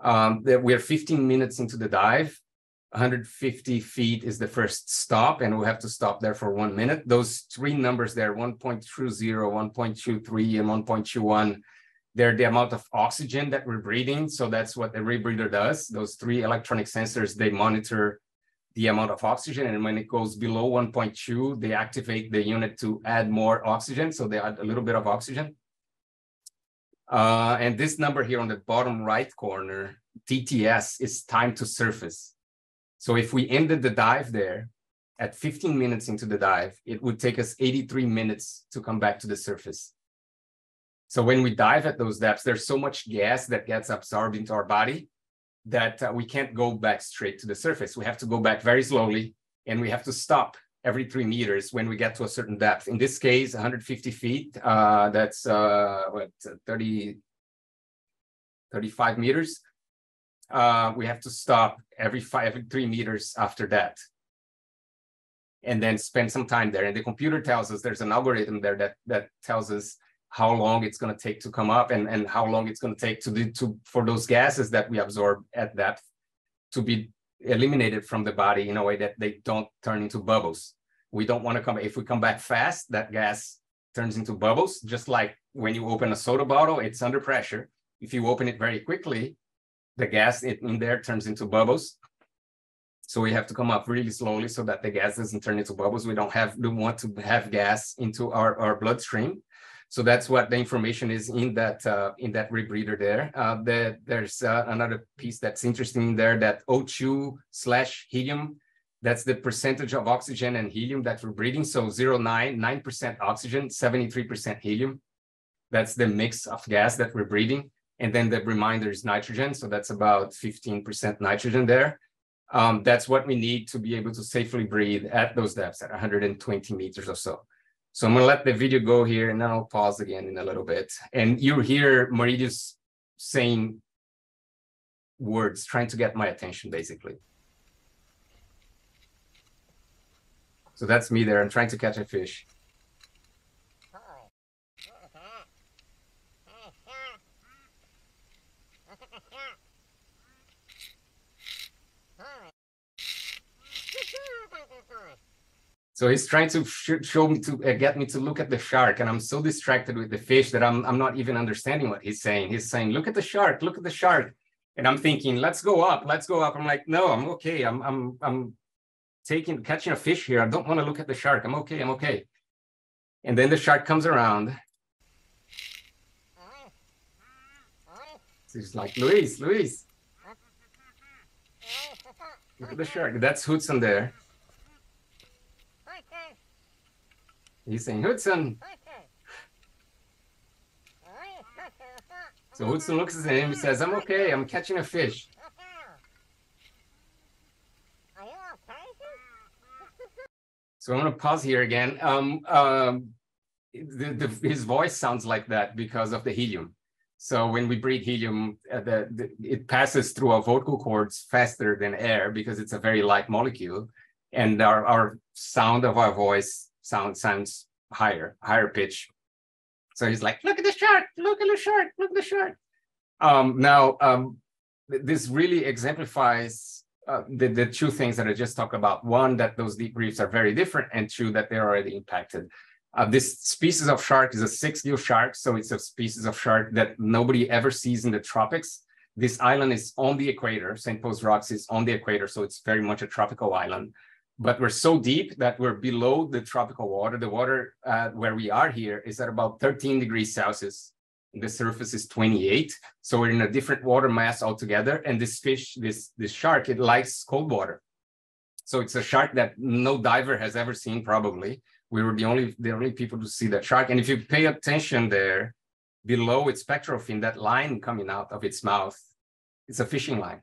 Um, we're 15 minutes into the dive. 150 feet is the first stop, and we have to stop there for one minute. Those three numbers there 1.20, 1.23, and 1.21 they're the amount of oxygen that we're breathing. So that's what the rebreather does. Those three electronic sensors, they monitor the amount of oxygen. And when it goes below 1.2, they activate the unit to add more oxygen. So they add a little bit of oxygen. Uh, and this number here on the bottom right corner, TTS, is time to surface. So if we ended the dive there at 15 minutes into the dive, it would take us 83 minutes to come back to the surface. So when we dive at those depths, there's so much gas that gets absorbed into our body that uh, we can't go back straight to the surface. We have to go back very slowly and we have to stop every three meters when we get to a certain depth. In this case, 150 feet, uh, that's uh, what, 30, 35 meters uh, we have to stop every five, every three meters after that. And then spend some time there. And the computer tells us there's an algorithm there that, that tells us how long it's going to take to come up and, and how long it's going to take to do to for those gases that we absorb at depth to be eliminated from the body in a way that they don't turn into bubbles. We don't want to come if we come back fast, that gas turns into bubbles, just like when you open a soda bottle, it's under pressure. If you open it very quickly, the gas in there turns into bubbles. So we have to come up really slowly so that the gas doesn't turn into bubbles. We don't have don't want to have gas into our, our bloodstream. So that's what the information is in that uh, in that rebreather there. Uh, the, there's uh, another piece that's interesting there that O2 slash helium, that's the percentage of oxygen and helium that we're breathing. So 0, 9, 9% oxygen, 73% helium. That's the mix of gas that we're breathing. And then the reminder is nitrogen. So that's about 15% nitrogen there. Um, that's what we need to be able to safely breathe at those depths at 120 meters or so. So I'm gonna let the video go here and then I'll pause again in a little bit. And you hear Mauritius saying words, trying to get my attention basically. So that's me there. I'm trying to catch a fish. So he's trying to sh show me to uh, get me to look at the shark, and I'm so distracted with the fish that I'm I'm not even understanding what he's saying. He's saying, "Look at the shark, look at the shark," and I'm thinking, "Let's go up, let's go up." I'm like, "No, I'm okay. I'm I'm I'm taking catching a fish here. I don't want to look at the shark. I'm okay. I'm okay." And then the shark comes around. He's like, "Luiz, Luiz, look at the shark." That's Hudson there. He's saying, Hudson. So Hudson looks at him and says, I'm okay, I'm catching a fish. So I'm going to pause here again. Um, um, the, the, his voice sounds like that because of the helium. So when we breathe helium, uh, the, the, it passes through our vocal cords faster than air because it's a very light molecule, and our, our sound of our voice sound sounds higher, higher pitch. So he's like, "Look at the shark! Look at the shark! Look at the shark!" Um, now, um, this really exemplifies uh, the, the two things that I just talked about. One, that those deep reefs are very different, and two, that they're already impacted. Uh, this species of shark is a six-gill shark, so it's a species of shark that nobody ever sees in the tropics. This island is on the equator. St. Paul's Rocks is on the equator, so it's very much a tropical island. But we're so deep that we're below the tropical water. The water uh, where we are here is at about 13 degrees Celsius. The surface is 28, so we're in a different water mass altogether. And this fish, this this shark, it likes cold water. So it's a shark that no diver has ever seen, probably we were the only the only people to see that shark. And if you pay attention there, below its pectoral fin, that line coming out of its mouth, it's a fishing line.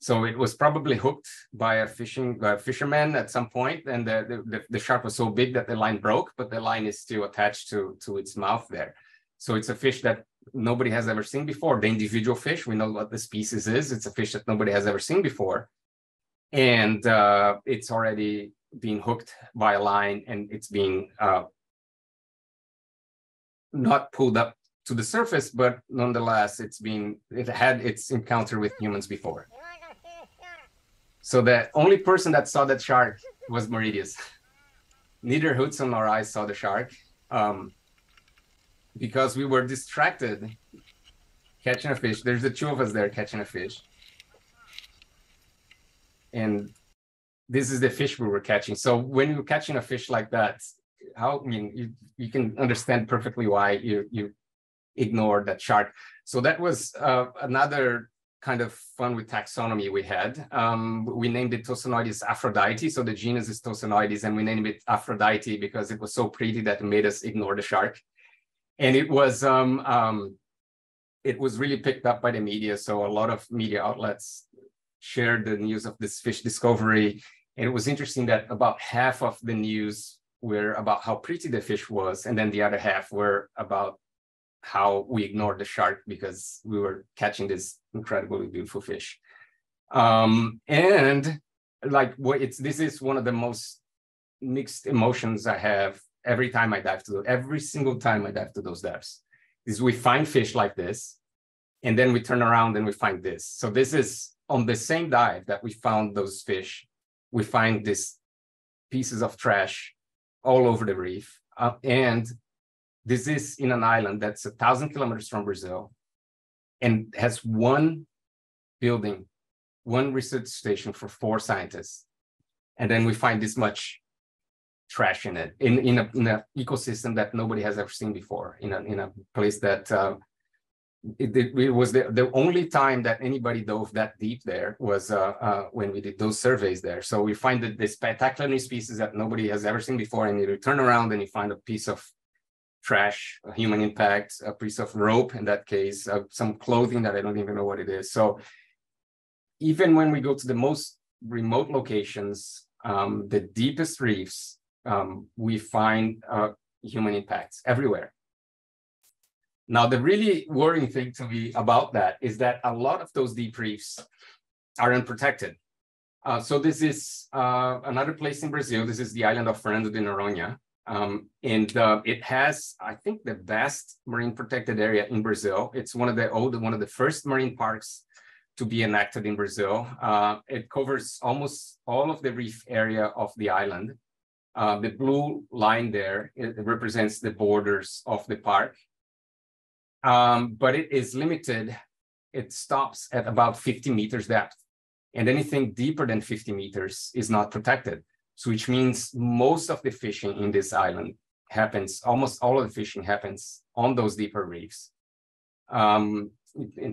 So it was probably hooked by a fishing uh, fisherman at some point, and the, the, the shark was so big that the line broke, but the line is still attached to to its mouth there. So it's a fish that nobody has ever seen before. The individual fish, we know what the species is. It's a fish that nobody has ever seen before, and uh, it's already being hooked by a line and it's being uh, not pulled up to the surface, but nonetheless, it's been it had its encounter with humans before. So the only person that saw that shark was Mauritius. Neither Hudson nor I saw the shark um, because we were distracted catching a fish. There's the two of us there catching a fish. And this is the fish we were catching. So when you're catching a fish like that, how I mean you, you can understand perfectly why you you ignore that shark. So that was uh, another kind of fun with taxonomy we had. Um, we named it Tosanoides aphrodite. So the genus is Tosanoides, and we named it Aphrodite because it was so pretty that it made us ignore the shark. And it was um, um, it was really picked up by the media. So a lot of media outlets shared the news of this fish discovery and it was interesting that about half of the news were about how pretty the fish was, and then the other half were about how we ignored the shark because we were catching this incredibly beautiful fish. Um, and like what it's this is one of the most mixed emotions I have every time I dive to every single time I dive to those depths. Is we find fish like this, and then we turn around and we find this. So this is on the same dive that we found those fish we find these pieces of trash all over the reef. Uh, and this is in an island that's a thousand kilometers from Brazil and has one building, one research station for four scientists. And then we find this much trash in it, in, in, a, in an ecosystem that nobody has ever seen before, in a, in a place that uh, it, it, was the, the only time that anybody dove that deep there was uh, uh, when we did those surveys there. So we find that this spectacular new species that nobody has ever seen before, and you turn around and you find a piece of trash, human impact, a piece of rope in that case, uh, some clothing that I don't even know what it is. So even when we go to the most remote locations, um, the deepest reefs, um, we find uh, human impacts everywhere. Now, the really worrying thing to me about that is that a lot of those deep reefs are unprotected. Uh, so this is uh, another place in Brazil. This is the island of Fernando de Noronha. Um, and uh, it has, I think, the best marine protected area in Brazil. It's one of the old, one of the first marine parks to be enacted in Brazil. Uh, it covers almost all of the reef area of the island. Uh, the blue line there represents the borders of the park um, but it is limited. It stops at about 50 meters depth. And anything deeper than 50 meters is not protected. So which means most of the fishing in this island happens, almost all of the fishing happens on those deeper reefs. Um,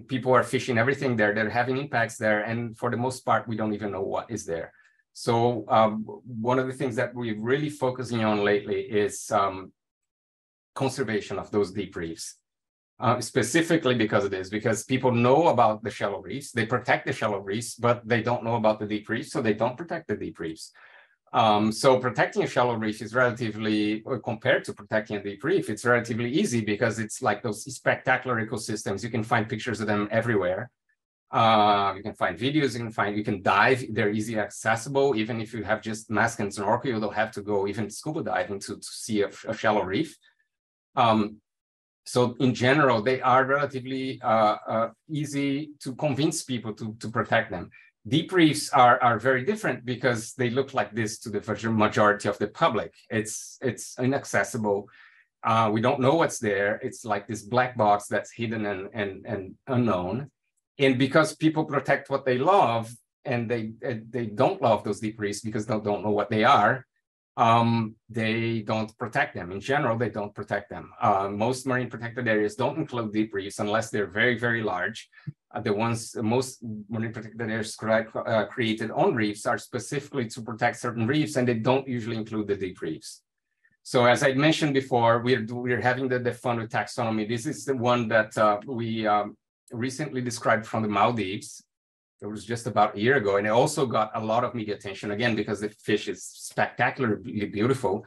people are fishing everything there. They're having impacts there. And for the most part, we don't even know what is there. So um, one of the things that we're really focusing on lately is um, conservation of those deep reefs uh, specifically because of this, because people know about the shallow reefs, they protect the shallow reefs, but they don't know about the deep reefs, so they don't protect the deep reefs. Um, so protecting a shallow reef is relatively, compared to protecting a deep reef, it's relatively easy because it's like those spectacular ecosystems. You can find pictures of them everywhere. Uh, you can find videos, you can find, you can dive, they're easily accessible. Even if you have just mask and snorkel, you don't have to go even scuba diving to, to see a, a shallow reef. Um, so in general, they are relatively uh, uh, easy to convince people to, to protect them. Deep reefs are, are very different because they look like this to the majority of the public. It's, it's inaccessible. Uh, we don't know what's there. It's like this black box that's hidden and, and, and unknown. And because people protect what they love and they, they don't love those deep reefs because they don't know what they are, um, they don't protect them. In general, they don't protect them. Uh, most marine protected areas don't include deep reefs unless they're very, very large. Uh, the ones, most marine protected areas uh, created on reefs are specifically to protect certain reefs, and they don't usually include the deep reefs. So as I mentioned before, we're, we're having the, the fun with taxonomy. This is the one that uh, we um, recently described from the Maldives it was just about a year ago. And it also got a lot of media attention again because the fish is spectacularly beautiful.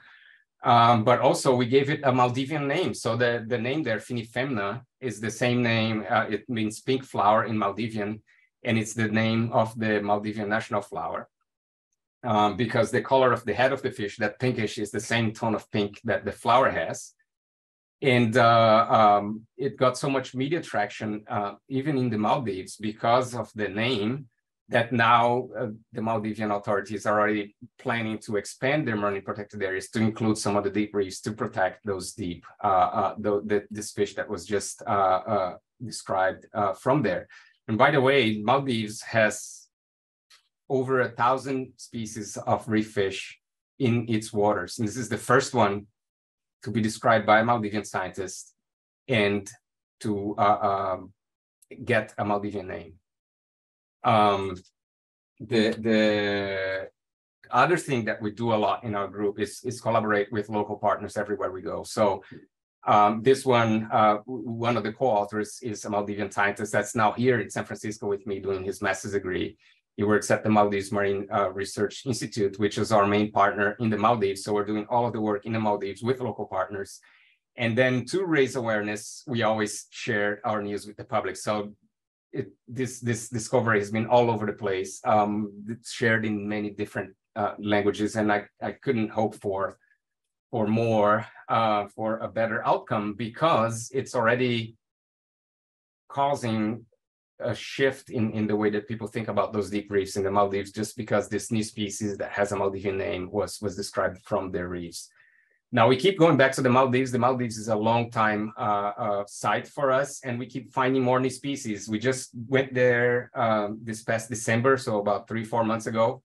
Um, but also we gave it a Maldivian name. So the, the name there, Finifenmaa, is the same name. Uh, it means pink flower in Maldivian, and it's the name of the Maldivian national flower. Um, because the color of the head of the fish, that pinkish, is the same tone of pink that the flower has and uh, um, it got so much media traction, uh, even in the Maldives, because of the name, that now uh, the Maldivian authorities are already planning to expand their marine protected areas to include some of the deep reefs to protect those deep, uh, uh, the, the, this fish that was just uh, described from there. And by the way, Maldives has over a thousand species of reef fish in its waters. And this is the first one to be described by a Maldivian scientist and to uh, um, get a Maldivian name. Um, the the other thing that we do a lot in our group is is collaborate with local partners everywhere we go. So um, this one, uh, one of the co-authors is a Maldivian scientist that's now here in San Francisco with me doing his master's degree. He works at the Maldives Marine uh, Research Institute, which is our main partner in the Maldives. So we're doing all of the work in the Maldives with local partners. And then to raise awareness, we always share our news with the public. So it, this, this discovery has been all over the place. Um, it's shared in many different uh, languages, and I, I couldn't hope for, for more, uh, for a better outcome because it's already causing a shift in, in the way that people think about those deep reefs in the Maldives just because this new species that has a Maldivian name was, was described from their reefs. Now we keep going back to the Maldives. The Maldives is a long time uh, uh, site for us, and we keep finding more new species. We just went there um, this past December, so about three, four months ago.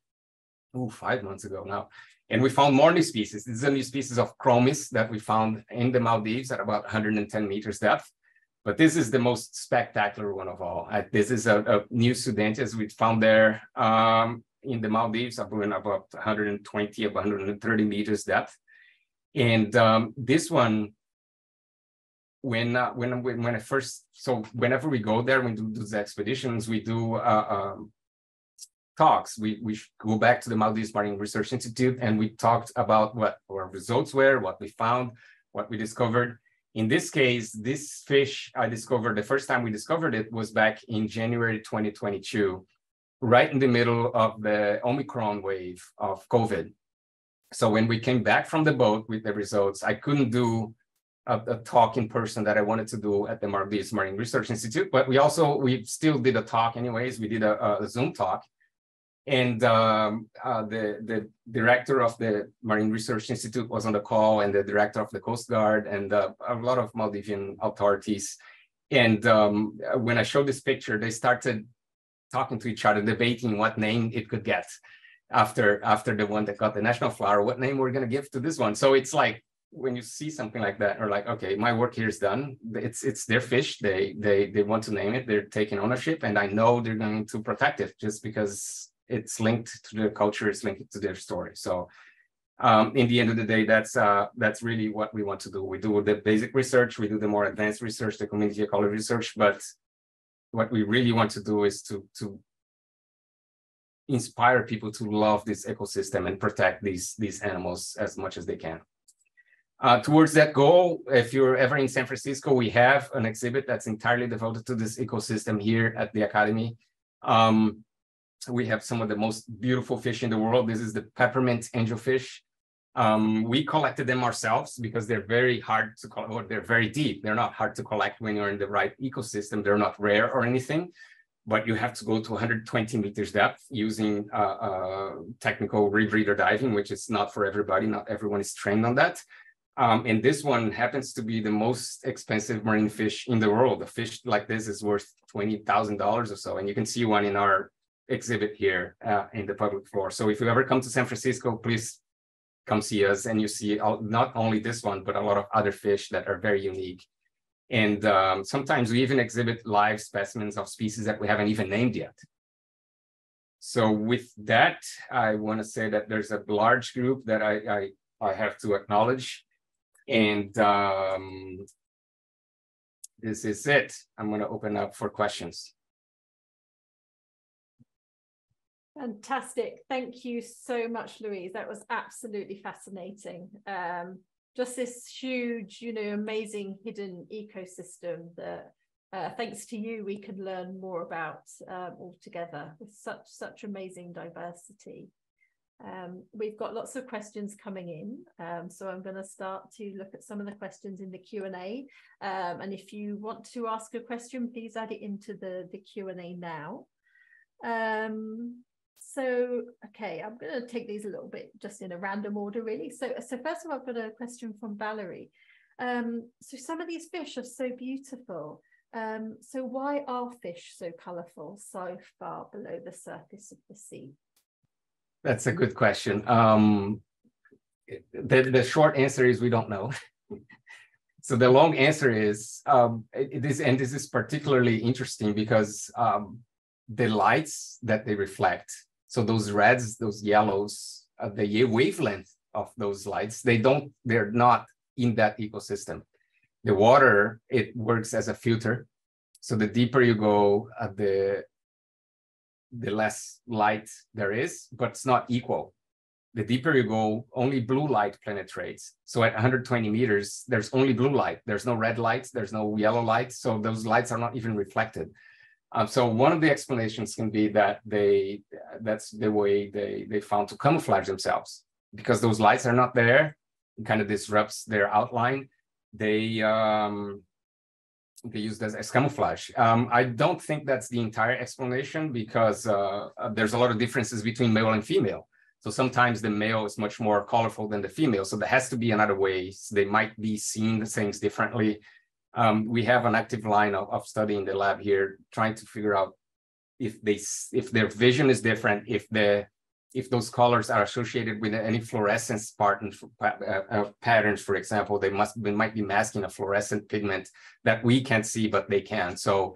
Oh, five months ago now. And we found more new species. This is a new species of chromis that we found in the Maldives at about 110 meters depth. But this is the most spectacular one of all. Uh, this is a, a new Pseudanthias we found there um, in the Maldives, about 120, about 130 meters depth. And um, this one, when, uh, when when when I first so whenever we go there, we do these expeditions, we do uh, um, talks. We we go back to the Maldives Marine Research Institute and we talked about what our results were, what we found, what we discovered. In this case, this fish I discovered, the first time we discovered it was back in January 2022, right in the middle of the Omicron wave of COVID. So when we came back from the boat with the results, I couldn't do a, a, talk in person that I wanted to do at the Maldives Marine Research Institute, but we also, we still did a talk anyways. We did a, a Zoom talk and um, uh, the, the director of the Marine Research Institute was on the call and the director of the Coast Guard and uh, a lot of Maldivian authorities. And um, when I showed this picture, they started talking to each other, debating what name it could get after after the one that got the national flower, what name we're gonna give to this one. So it's like when you see something like that, or like, okay, my work here is done. It's it's their fish. They they they want to name it. They're taking ownership, and I know they're going to protect it just because it's linked to their culture, it's linked to their story. So um, in the end of the day, that's uh, that's really what we want to do. We do the basic research, we do the more advanced research, the community ecology research, but what we really want to do is to to inspire people to love this ecosystem and protect these, these animals as much as they can. Uh, towards that goal, if you're ever in San Francisco, we have an exhibit that's entirely devoted to this ecosystem here at the Academy. Um, we have some of the most beautiful fish in the world. This is the peppermint angelfish. Um, we collected them ourselves because they're very hard to collect, or they're very deep. They're not hard to collect when you're in the right ecosystem. They're not rare or anything, but you have to go to 120 meters depth using uh, uh, technical rebreather diving, which is not for everybody. Not everyone is trained on that. Um, and this one happens to be the most expensive marine fish in the world. A fish like this is worth $20,000 or so. And you can see one in our exhibit here uh, in the public floor. So if you ever come to San Francisco, please come see us and you see not only this one, but a lot of other fish that are very unique. And um, sometimes we even exhibit live specimens of species that we haven't even named yet. So with that, I want to say that there's a large group that I, I, I have to acknowledge. And um, this is it. I'm going to open up for questions.
Fantastic. Thank you so much, Louise. That was absolutely fascinating. Um, just this huge, you know, amazing hidden ecosystem that uh, thanks to you, we can learn more about um, altogether with such, such amazing diversity. Um, we've got lots of questions coming in, um, so I'm going to start to look at some of the questions in the Q&A. Um, and if you want to ask a question, please add it into the, the Q&A now. So, okay, I'm going to take these a little bit just in a random order, really. So, so first of all, I've got a question from Valerie. Um, so some of these fish are so beautiful. Um, so why are fish so colourful so far below the surface of the sea?
That's a good question. Um, the, the short answer is we don't know. so the long answer is um, and this is particularly interesting because um, the lights that they reflect so those reds, those yellows, uh, the wavelength of those lights, they don't, they're not in that ecosystem. The water, it works as a filter. So the deeper you go, uh, the the less light there is, but it's not equal. The deeper you go, only blue light penetrates. So at 120 meters, there's only blue light. There's no red lights, there's no yellow lights. So those lights are not even reflected. Um, so one of the explanations can be that they that's the way they they found to camouflage themselves because those lights are not there. It kind of disrupts their outline. They um, they use this as camouflage. Um, I don't think that's the entire explanation because uh, uh, there's a lot of differences between male and female. So sometimes the male is much more colorful than the female. So there has to be another way. So they might be seeing the things differently um, we have an active line of, of study in the lab here trying to figure out if they if their vision is different if the if those colors are associated with any fluorescence pattern, uh, uh, patterns, for example, they must they might be masking a fluorescent pigment that we can't see, but they can. So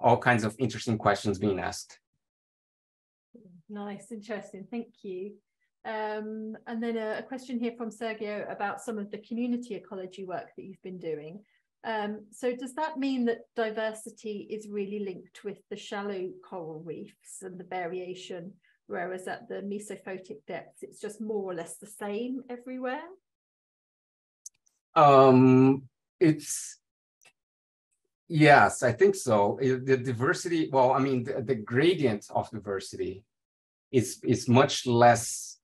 all kinds of interesting questions being asked.
Nice, interesting. Thank you. Um, and then a, a, question here from Sergio about some of the community ecology work that you've been doing. Um, so does that mean that diversity is really linked with the shallow coral reefs and the variation, whereas at the mesophotic depths, it's just more or less the same everywhere?
Um, it's, yes, I think so. The diversity, well, I mean, the, the gradient of diversity is, is much less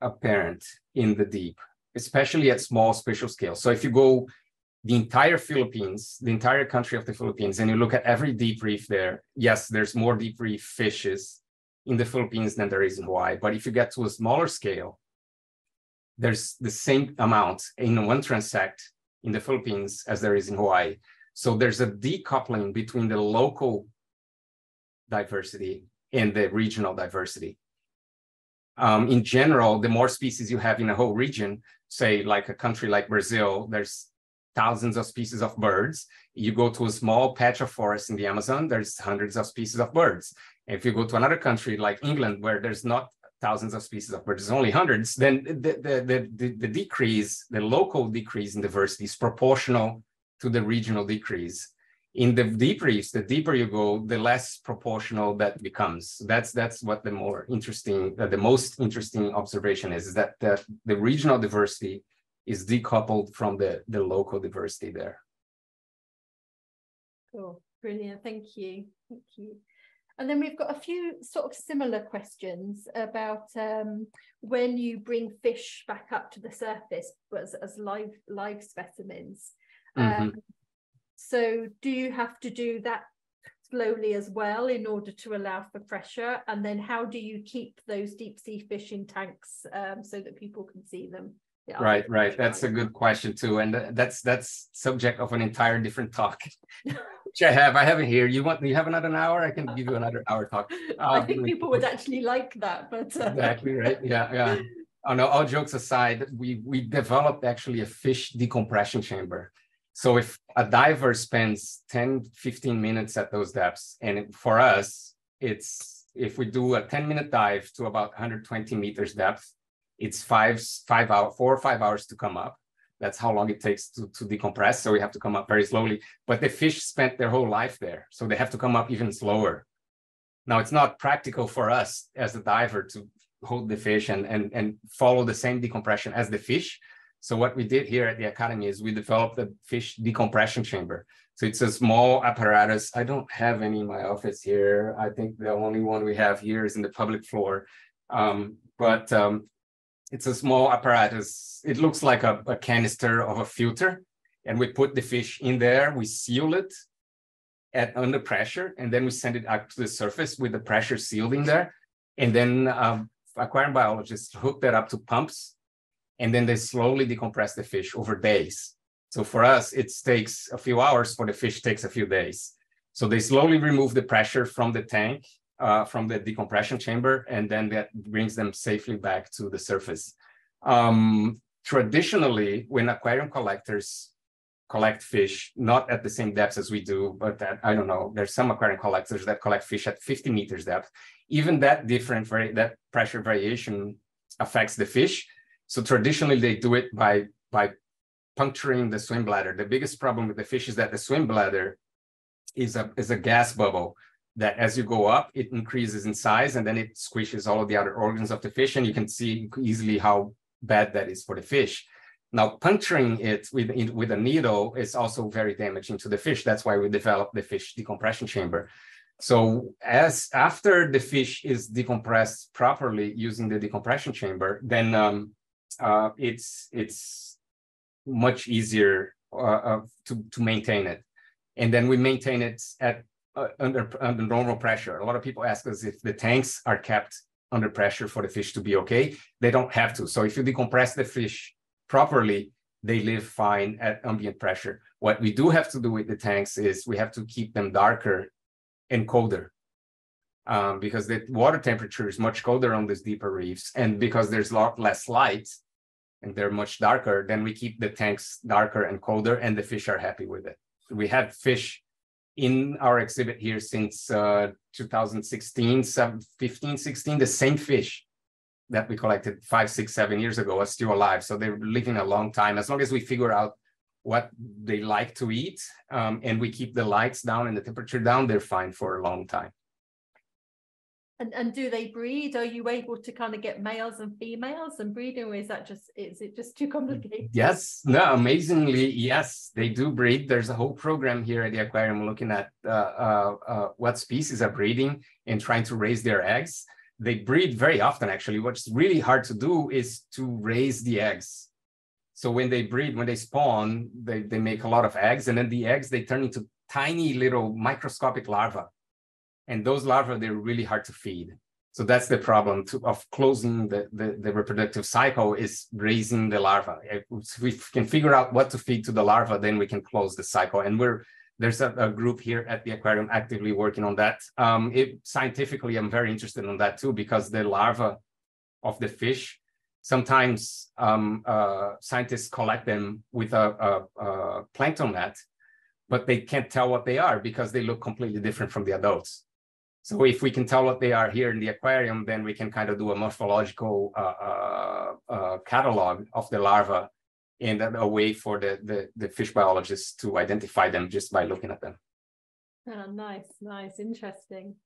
apparent in the deep, especially at small spatial scale. So if you go the entire Philippines, the entire country of the Philippines, and you look at every deep reef there, yes, there's more deep reef fishes in the Philippines than there is in Hawaii. But if you get to a smaller scale, there's the same amount in one transect in the Philippines as there is in Hawaii. So there's a decoupling between the local diversity and the regional diversity. Um, in general, the more species you have in a whole region, say like a country like Brazil, there's thousands of species of birds. You go to a small patch of forest in the Amazon, there's hundreds of species of birds. If you go to another country like England, where there's not thousands of species of birds, only hundreds, then the, the, the, the, decrease, the local decrease in diversity is proportional to the regional decrease in the deep reefs, the deeper you go, the less proportional that becomes. That's that's what the more interesting, the most interesting observation is, is that the, the regional diversity is decoupled from the, the local diversity there.
Cool, brilliant, thank you, thank you. And then we've got a few sort of similar questions about um, when you bring fish back up to the surface as, as live live specimens. Mm-hmm. Um, so do you have to do that slowly as well in order to allow for pressure? And then how do you keep those deep sea fish in tanks um, so that people can see them?
Yeah, right, right. That's a good question too, and that's that's subject of an entire different talk, which I have. I have it here. You want? You have another hour? I can give you another hour talk.
I think people would actually like that, but
uh... exactly right. Yeah, yeah. Oh no. All jokes aside, we we developed actually a fish decompression chamber so if a diver spends 10, 15 minutes at those depths, and for us, it's if we do a 10 minute dive to about 120 meters depth, it's five, five hour, four or five hours to come up. That's how long it takes to, to decompress. So we have to come up very slowly. But the fish spent their whole life there. So they have to come up even slower. Now it's not practical for us as a diver to hold the fish and, and, and follow the same decompression as the fish. So what we did here at the academy is we developed a fish decompression chamber. So it's a small apparatus. I don't have any in my office here. I think the only one we have here is in the public floor. Um, but um, it's a small apparatus. It looks like a, a canister of a filter. And we put the fish in there, we seal it at under pressure, and then we send it up to the surface with the pressure sealed in there. And then um, aquarium biologists hook that up to pumps and then they slowly decompress the fish over days. So for us, it takes a few hours. For the fish, takes a few days. So they slowly remove the pressure from the tank, uh, from the decompression chamber, and then that brings them safely back to the surface. Um, traditionally, when aquarium collectors collect fish, not at the same depths as we do, but at, I don't know, there's some aquarium collectors that collect fish at 50 meters depth. Even that different, that pressure variation affects the fish. So traditionally they do it by, by puncturing the swim bladder. The biggest problem with the fish is that the swim bladder is a, is a gas bubble that as you go up, it increases in size and then it squishes all of the other organs of the fish. And you can see easily how bad that is for the fish. Now, puncturing it with, with a needle is also very damaging to the fish. That's why we developed the fish decompression chamber. So as after the fish is decompressed properly using the decompression chamber, then um, uh, it's it's much easier uh, uh, to to maintain it, and then we maintain it at uh, under under normal pressure. A lot of people ask us if the tanks are kept under pressure for the fish to be okay. They don't have to. So if you decompress the fish properly, they live fine at ambient pressure. What we do have to do with the tanks is we have to keep them darker and colder um, because the water temperature is much colder on these deeper reefs. And because there's a lot less light, and they're much darker, then we keep the tanks darker and colder and the fish are happy with it. We have fish in our exhibit here since uh, 2016, 15, 16, the same fish that we collected five, six, seven years ago are still alive. So they're living a long time. As long as we figure out what they like to eat um, and we keep the lights down and the temperature down, they're fine for a long time.
And, and do they breed? Are you able to kind of get males and females and breeding, or is that just is it just too complicated?
Yes, no, amazingly, yes, they do breed. There's a whole program here at the aquarium looking at uh, uh, uh, what species are breeding and trying to raise their eggs. They breed very often, actually. What's really hard to do is to raise the eggs. So when they breed, when they spawn, they, they make a lot of eggs, and then the eggs they turn into tiny little microscopic larvae and those larvae, they're really hard to feed. So that's the problem to, of closing the, the, the, reproductive cycle is raising the larva. If we can figure out what to feed to the larva, then we can close the cycle. And we're there's a, a group here at the aquarium actively working on that. Um, it, scientifically, I'm very interested in that too, because the larva of the fish, sometimes um, uh, scientists collect them with a, a, a plankton net, but they can't tell what they are because they look completely different from the adults. So if we can tell what they are here in the aquarium, then we can kind of do a morphological uh, uh, uh, catalog of the larva and a way for the, the, the, fish biologists to identify them just by looking at them.
Oh, nice, nice, interesting.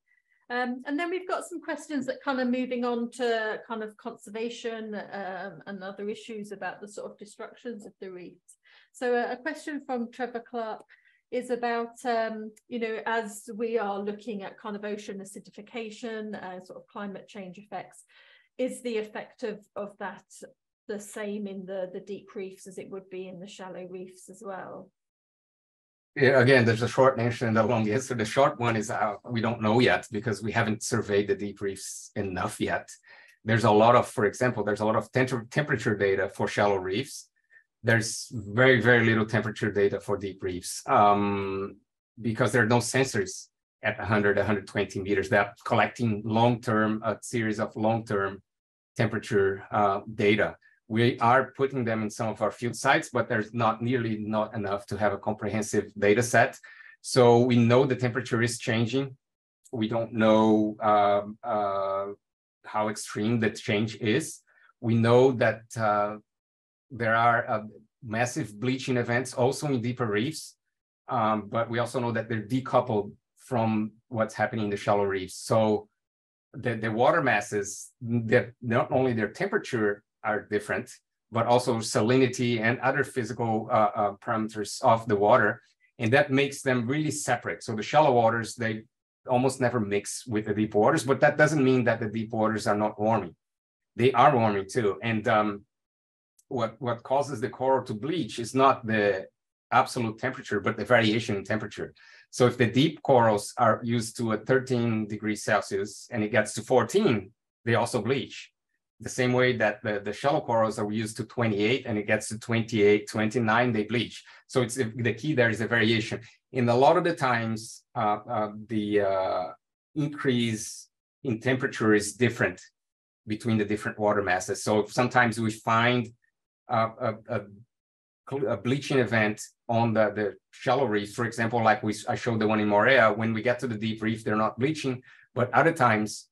Um, and then we've got some questions that kind of moving on to kind of conservation um, and other issues about the sort of destructions of the reefs. So a, a question from Trevor Clark is about, um, you know, as we are looking at kind of ocean acidification, uh, sort of climate change effects, is the effect of, of that the same in the, the deep reefs as it would be in the shallow reefs as well?
Yeah, again, there's a short answer and a long answer. The short one is uh, we don't know yet because we haven't surveyed the deep reefs enough yet. There's a lot of, for example, there's a lot of temperature data for shallow reefs. There's very, very little temperature data for deep reefs um, because there are no sensors at 100, 120 meters that collecting long-term, a series of long-term temperature uh, data we are putting them in some of our field sites, but there's not nearly not enough to have a comprehensive data set. So we know the temperature is changing. We don't know uh, uh, how extreme the change is. We know that uh, there are uh, massive bleaching events also in deeper reefs, um, but we also know that they're decoupled from what's happening in the shallow reefs. So the, the water masses, not only their temperature are different, but also salinity and other physical uh, uh, parameters of the water. And that makes them really separate. So the shallow waters, they almost never mix with the deep waters, but that doesn't mean that the deep waters are not warming. They are warming too. And um, what, what causes the coral to bleach is not the absolute temperature, but the variation in temperature. So if the deep corals are used to a 13 degrees Celsius and it gets to 14, they also bleach the same way that the, the shallow corals are used to 28 and it gets to 28, 29, they bleach. So it's the key there is a variation. In a lot of the times, uh, uh, the uh, increase in temperature is different between the different water masses. So sometimes we find a, a, a bleaching event on the, the shallow reefs. For example, like we I showed the one in Moorea, when we get to the deep reef, they're not bleaching, but other times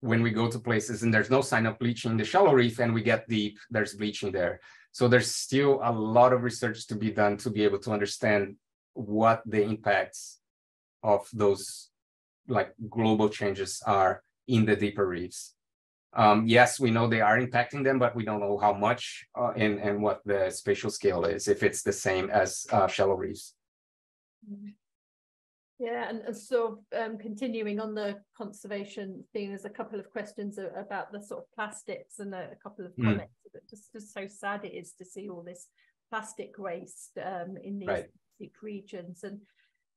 when we go to places and there's no sign of bleaching in the shallow reef and we get deep, there's bleaching there. So there's still a lot of research to be done to be able to understand what the impacts of those like global changes are in the deeper reefs. Um, yes, we know they are impacting them, but we don't know how much uh, and, and what the spatial scale is, if it's the same as uh, shallow reefs.
Mm-hmm. Yeah, and, so um, continuing on the conservation theme, there's a couple of questions about the sort of plastics and a, couple of hmm. comments. Mm. Just, just so sad it is to see all this plastic waste um, in these right. regions. And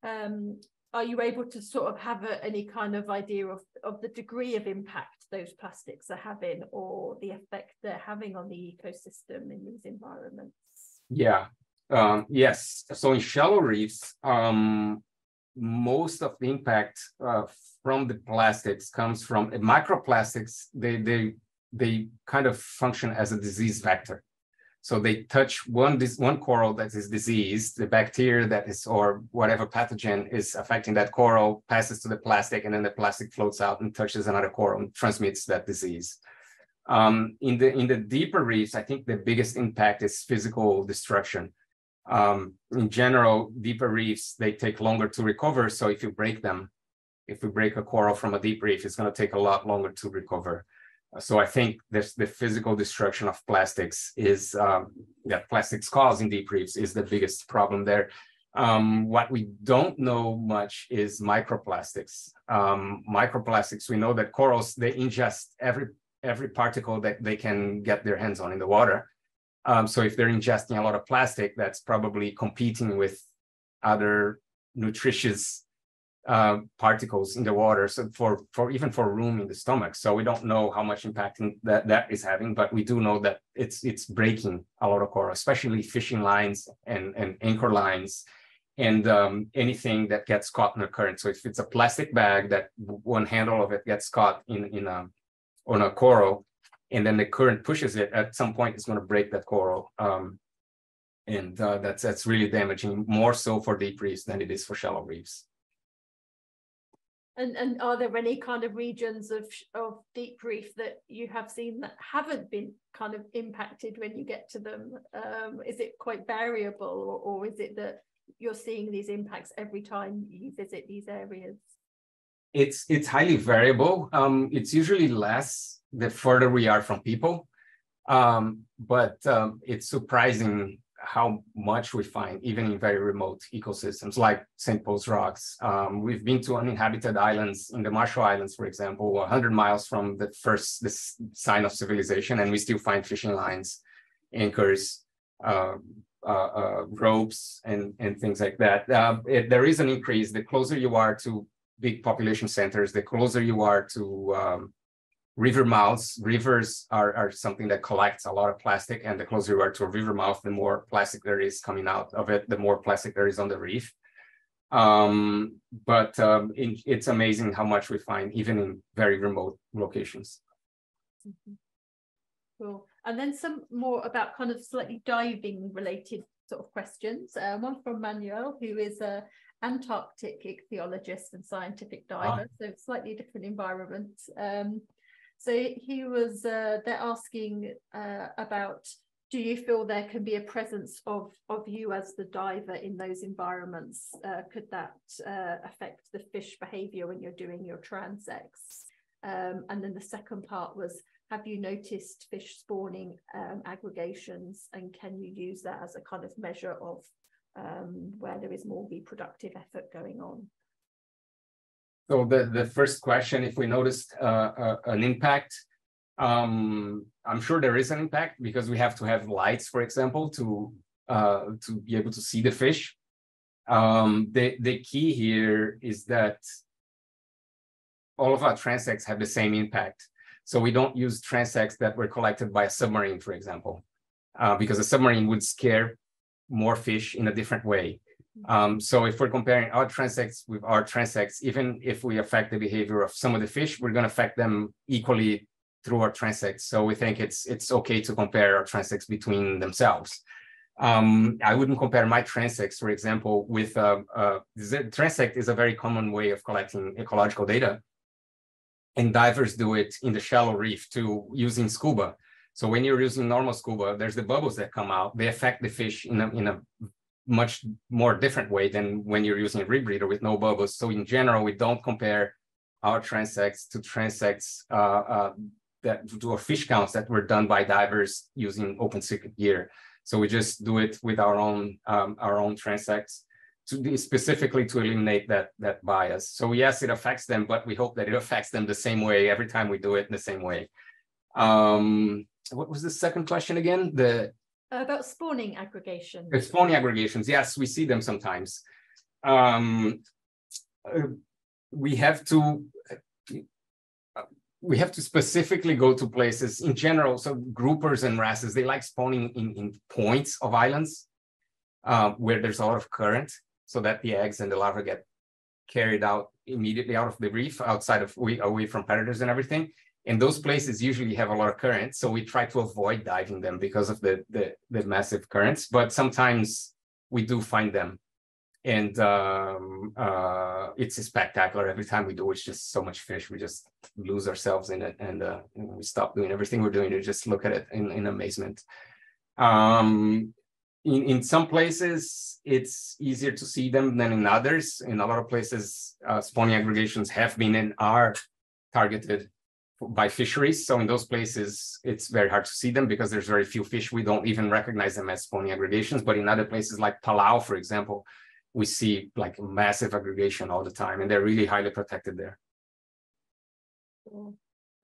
um, are you able to sort of have a, any kind of idea of, of the degree of impact those plastics are having or the effect they're having on the ecosystem in these environments?
Yeah, um, yes. So in shallow reefs, um, most of the impact uh, from the plastics comes from uh, microplastics. They they they kind of function as a disease vector. So they touch one this one coral that is diseased, the bacteria that is or whatever pathogen is affecting that coral passes to the plastic, and then the plastic floats out and touches another coral and transmits that disease. Um, in the in the deeper reefs, I think the biggest impact is physical destruction. Um, in general, deeper reefs, they take longer to recover. So if you break them, if we break a coral from a deep reef, it's going to take a lot longer to recover. So I think this, the physical destruction of plastics is um, that plastics cause in deep reefs is the biggest problem there. Um, what we don't know much is microplastics. Um, microplastics, we know that corals, they ingest every every particle that they can get their hands on in the water. Um, so if they're ingesting a lot of plastic, that's probably competing with other nutritious uh, particles in the water. So for, for even for room in the stomach. So we don't know how much impact that, that is having, but we do know that it's it's breaking a lot of coral, especially fishing lines and, and anchor lines and um, anything that gets caught in a current. So if it's a plastic bag that one handle of it gets caught in, in a, on a coral, and then the current pushes it at some point it's going to break that coral um, and uh, that's that's really damaging more so for deep reefs than it is for shallow reefs
and and are there any kind of regions of of deep reef that you have seen that haven't been kind of impacted when you get to them um, is it quite variable or, or is it that you're seeing these impacts every time you visit these areas?
It's it's highly variable. Um, it's usually less the further we are from people, um, but um, it's surprising how much we find even in very remote ecosystems like St. Paul's Rocks. Um, we've been to uninhabited islands in the Marshall Islands, for example, 100 miles from the first sign of civilization, and we still find fishing lines, anchors, uh, uh, uh, ropes, and, and things like that. Uh, it, there is an increase. The closer you are to big population centers, the closer you are to um, river mouths. Rivers are, are something that collects a lot of plastic, and the closer you are to a river mouth, the more plastic there is coming out of it, the more plastic there is on the reef. Um, but um, in, it's amazing how much we find even in very remote locations.
Mm -hmm. Cool. And then some more about kind of slightly diving related sort of questions. Uh, one from Manuel, who is a Antarctic ichthyologist and scientific diver, ah. so slightly different environments. Um, so he was, uh, they're asking uh, about, do you feel there can be a presence of, of you as the diver in those environments? Uh, could that uh, affect the fish behavior when you're doing your transects? Um, and then the second part was, have you noticed fish spawning um, aggregations and can you use that as a kind of measure of um, where there is more reproductive effort going on?
So the, the first question, if we noticed uh, uh, an impact, um, I'm sure there is an impact because we have to have lights, for example, to uh, to be able to see the fish. Um, the, the key here is that all of our transects have the same impact. So we don't use transects that were collected by a submarine, for example, uh, because a submarine would scare more fish in a different way. Um, so if we're comparing our transects with our transects, even if we affect the behavior of some of the fish, we're going to affect them equally through our transects. So we think it's it's okay to compare our transects between themselves. Um, I wouldn't compare my transects, for example, with uh, uh, transect is a very common way of collecting ecological data and divers do it in the shallow reef too, using scuba. So when you're using normal scuba, there's the bubbles that come out. They affect the fish in a, in a much more different way than when you're using a rebreather with no bubbles. So in general, we don't compare our transects to transects uh, uh, that to our fish counts that were done by divers using open circuit gear. So we just do it with our own um, our own transects to specifically to eliminate that that bias. So yes, it affects them, but we hope that it affects them the same way every time we do it in the same way. Um, what was the second question again? The
about spawning aggregation.
spawning aggregations. Yes, we see them sometimes. Um, uh, we have to uh, we have to specifically go to places in general. So groupers and wrasses, they like spawning in, in points of islands uh, where there's a lot of current so that the eggs and the larvae get carried out immediately out of the reef outside of away from predators and everything and those places usually have a lot of currents so we try to avoid diving them because of the the, the massive currents but sometimes we do find them. And um, uh, it's spectacular every time we do it's just so much fish we just lose ourselves in it and uh, we stop doing everything we're doing to just look at it in, in amazement. Um, in, in some places it's easier to see them than in others. In a lot of places, uh, spawning aggregations have been and are targeted by fisheries. So in those places, it's very hard to see them because there's very few fish. We don't even recognize them as spawning aggregations. But in other places like Palau, for example, we see like massive aggregation all the time, and they're really highly protected there.
Cool.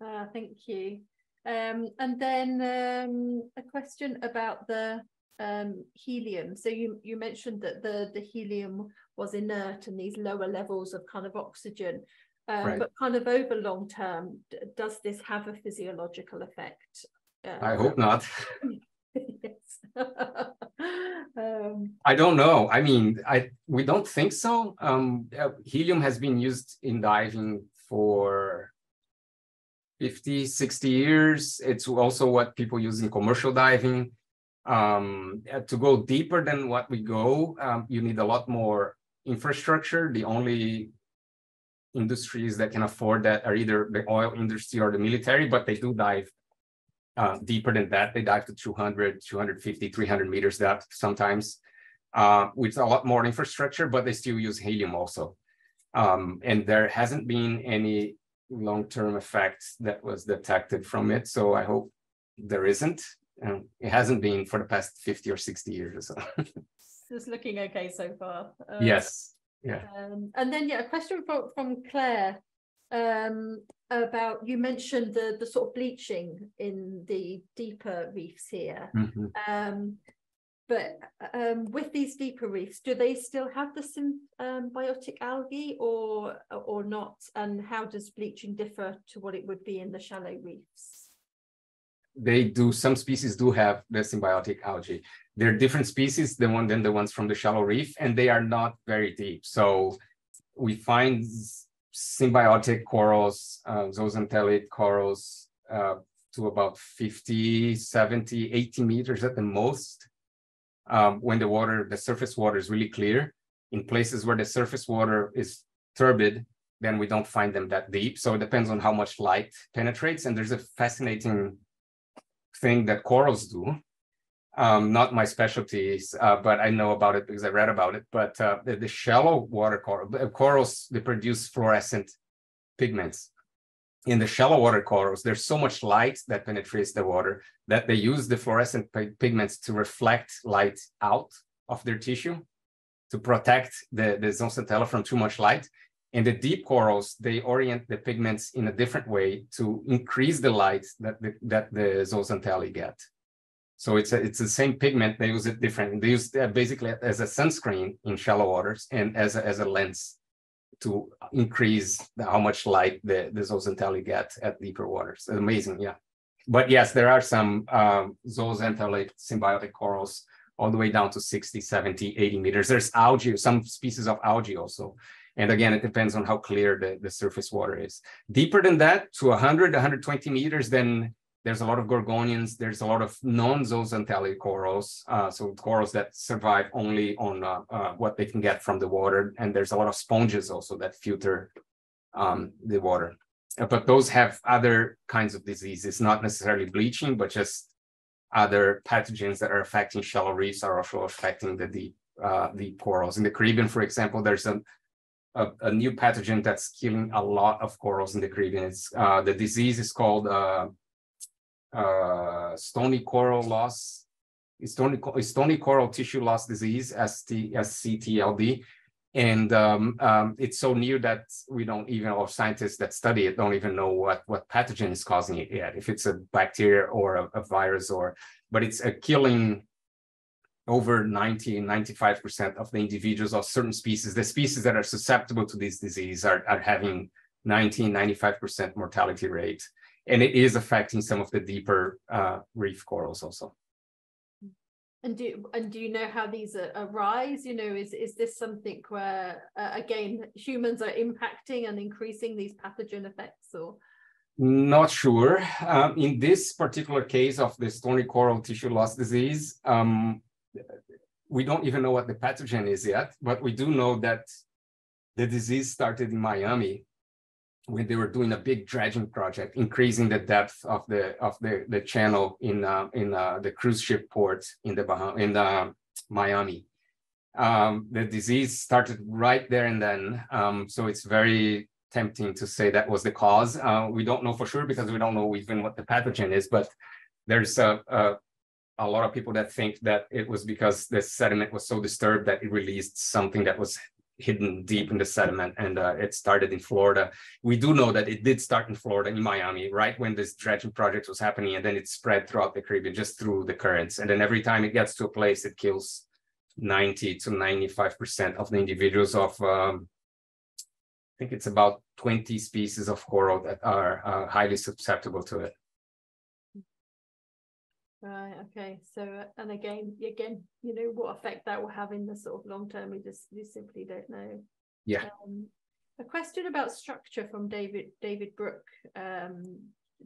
Uh, thank you. Um, and then um, a question about the um, helium. So you you mentioned that the the helium was inert and these lower levels of kind of oxygen. Um, right. But kind of over long term, does this have a physiological effect?
Um, I hope not. um, I don't know. I mean, I we don't think so. Um, uh, helium has been used in diving for 50, 60 years. It's also what people use in commercial diving um, uh, to go deeper than what we go, um, you need a lot more infrastructure. The only industries that can afford that are either the oil industry or the military, but they do dive uh, deeper than that. They dive to 200, 250, 300 meters depth sometimes. uh, with a lot more infrastructure, but they still use helium also. Um, and there hasn't been any long-term effects that was detected from it. So I hope there isn't. And it hasn't been for the past 50 or 60 years or so.
it's looking okay so far.
Uh, yes. Yeah.
Um, and then yeah, a question from, from Claire um, about you mentioned the the sort of bleaching in the deeper reefs here. Mm-hmm. Um, but um, with these deeper reefs, do they still have the symbiotic um, algae or or not? And how does bleaching differ to what it would be in the shallow reefs?
They do. Some species do have the symbiotic algae. They're different species than one than the ones from the shallow reef, and they are not very deep. So we find symbiotic corals, uh, zooxanthellid corals, uh, to about 50, 70, 80 meters at the most um, when the water, the surface water is really clear. In places where the surface water is turbid, then we don't find them that deep. So it depends on how much light penetrates. And there's a fascinating thing that corals do. Um, not my specialties, uh, but I know about it because I read about it. But uh, the, the, shallow water coral, corals, they produce fluorescent pigments in the shallow water corals, there's so much light that penetrates the water that they use the fluorescent pigments to reflect light out of their tissue to protect the, the zooxanthella from too much light. In the deep corals, they orient the pigments in a different way to increase the light that the, that the zooxanthellae get. So it's a, it's the same pigment, they use it different. They use it basically as a sunscreen in shallow waters and as a, as a lens to increase how much light the, the zooxanthellae get at deeper waters. Amazing, yeah. But yes, there are some um, symbiotic corals all the way down to 60, 70, 80 meters. There's algae, some species of algae also. And again, it depends on how clear the, the surface water is. Deeper than that, to 100, 120 meters, then there's a lot of gorgonians. There's a lot of non-zooxanthellid corals, uh, so corals that survive only on uh, uh, what they can get from the water. And there's a lot of sponges also that filter um, the water. Uh, but those have other kinds of diseases, not necessarily bleaching, but just other pathogens that are affecting shallow reefs are also affecting the deep, uh, deep corals. In the Caribbean, for example, there's a, a, a, new pathogen that's killing a lot of corals in the Caribbean. It's, uh, the disease is called uh, stony coral loss, stony, stony coral tissue loss disease, ST, SCTLD. And um, um, it's so new that we don't even, or scientists that study it don't even know what, what pathogen is causing it yet, if it's a bacteria or a, a virus or, but it's a killing over 90, 95% of the individuals of certain species. The species that are susceptible to this disease are, are having 90, 95% mortality rate and it is affecting some of the deeper uh, reef corals also.
And do and do you know how these arise? You know, is is this something where uh, again humans are impacting and increasing these pathogen effects, or?
Not sure. Um, in this particular case of the stony coral tissue loss disease, um, we don't even know what the pathogen is yet, but we do know that the disease started in Miami when they were doing a big dredging project, increasing the depth of the of the, the channel in uh, in uh, the cruise ship port in the Baham in the um, Miami. Um, the disease started right there and then, um, so it's very tempting to say that was the cause. Uh, we don't know for sure because we don't know even what the pathogen is, but there's a, a a lot of people that think that it was because the sediment was so disturbed that it released something that was hidden deep in the sediment and uh, it started in Florida. We do know that it did start in Florida, in Miami, right when this dredging project was happening, and then it spread throughout the Caribbean just through the currents. And then every time it gets to a place, it kills 90 to 95% of the individuals of, um, I think it's about 20 species of coral that are uh, highly susceptible to it.
Right. Okay. So, and again, again, you know, what effect that will have in the sort of long term, we just we simply don't know.
Yeah.
Um, a question about structure from David David Brook. Um,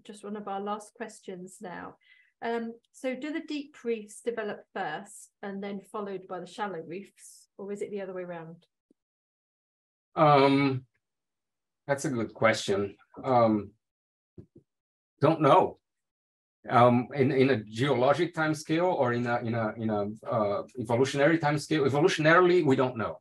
just one of our last questions now. Um, so, do the deep reefs develop first and then followed by the shallow reefs, or is it the other way around?
Um, that's a good question. Um, don't know Um, in, in a geologic time scale or in a, in a, in a uh, evolutionary time scale, evolutionarily, we don't know.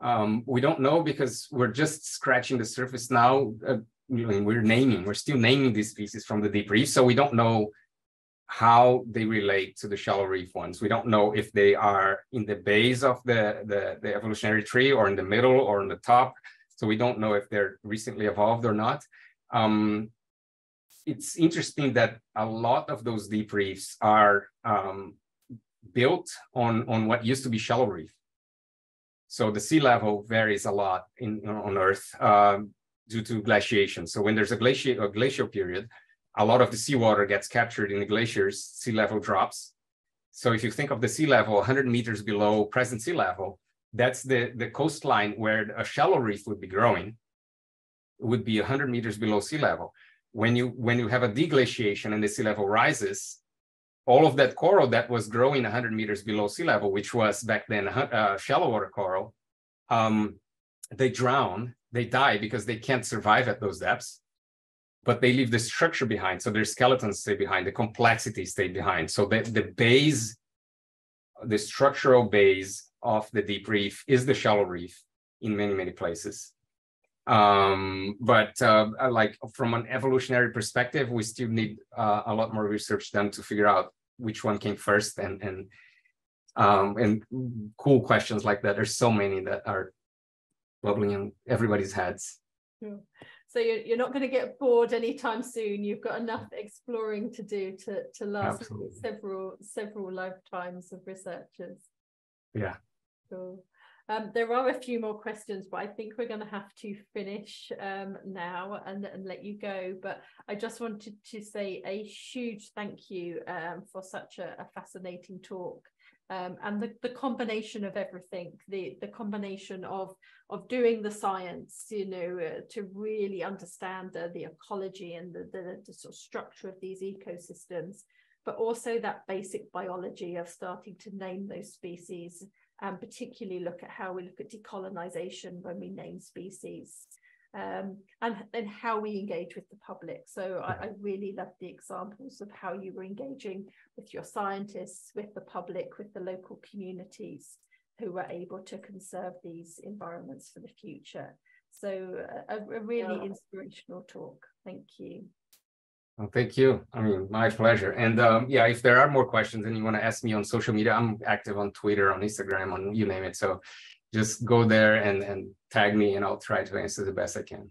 Um, we don't know because we're just scratching the surface now. Uh, we're naming, we're still naming these species from the deep reef. So we don't know how they relate to the shallow reef ones. We don't know if they are in the base of the, the, the, evolutionary tree or in the middle or on the top. So we don't know if they're recently evolved or not. Um, it's interesting that a lot of those deep reefs are um, built on, on what used to be shallow reef. So the sea level varies a lot in, on Earth um, due to glaciation. So when there's a, glacial, a glacial period, a lot of the seawater gets captured in the glaciers, sea level drops. So if you think of the sea level 100 meters below present sea level, that's the, the coastline where a shallow reef would be growing, would be 100 meters below sea level. When you, when you have a deglaciation and the sea level rises, all of that coral that was growing 100 meters below sea level, which was back then uh, shallow water coral, um, they drown, they die because they can't survive at those depths but they leave the structure behind. So their skeletons stay behind, the complexity stay behind. So the, the base, the structural base of the deep reef is the shallow reef in many, many places. Um, but uh, like from an evolutionary perspective, we still need uh, a lot more research done to figure out which one came first and, and, um, and cool questions like that. There's so many that are bubbling in everybody's heads.
Yeah. So you're, you're not going to get bored anytime soon. You've got enough exploring to do to, to last Absolutely. several several lifetimes of researchers.
Yeah.
Cool. Um, there are a few more questions, but I think we're going to have to finish um, now and, and let you go. But I just wanted to say a huge thank you um, for such a, a fascinating talk um, and the, the combination of everything the the combination of of doing the science you know uh, to really understand uh, the ecology and the, the, the sort of structure of these ecosystems but also that basic biology of starting to name those species and particularly look at how we look at decolonization when we name species um, and then how we engage with the public. So I, I really love the examples of how you were engaging with your scientists, with the public, with the local communities who were able to conserve these environments for the future. So a, a really yeah. inspirational talk. Thank you.
Well, thank you. I mean, my pleasure. And um, yeah, if there are more questions and you want to ask me on social media, I'm active on Twitter, on Instagram, on you name it. So just go there and, and tag me and I'll try to answer the best I can.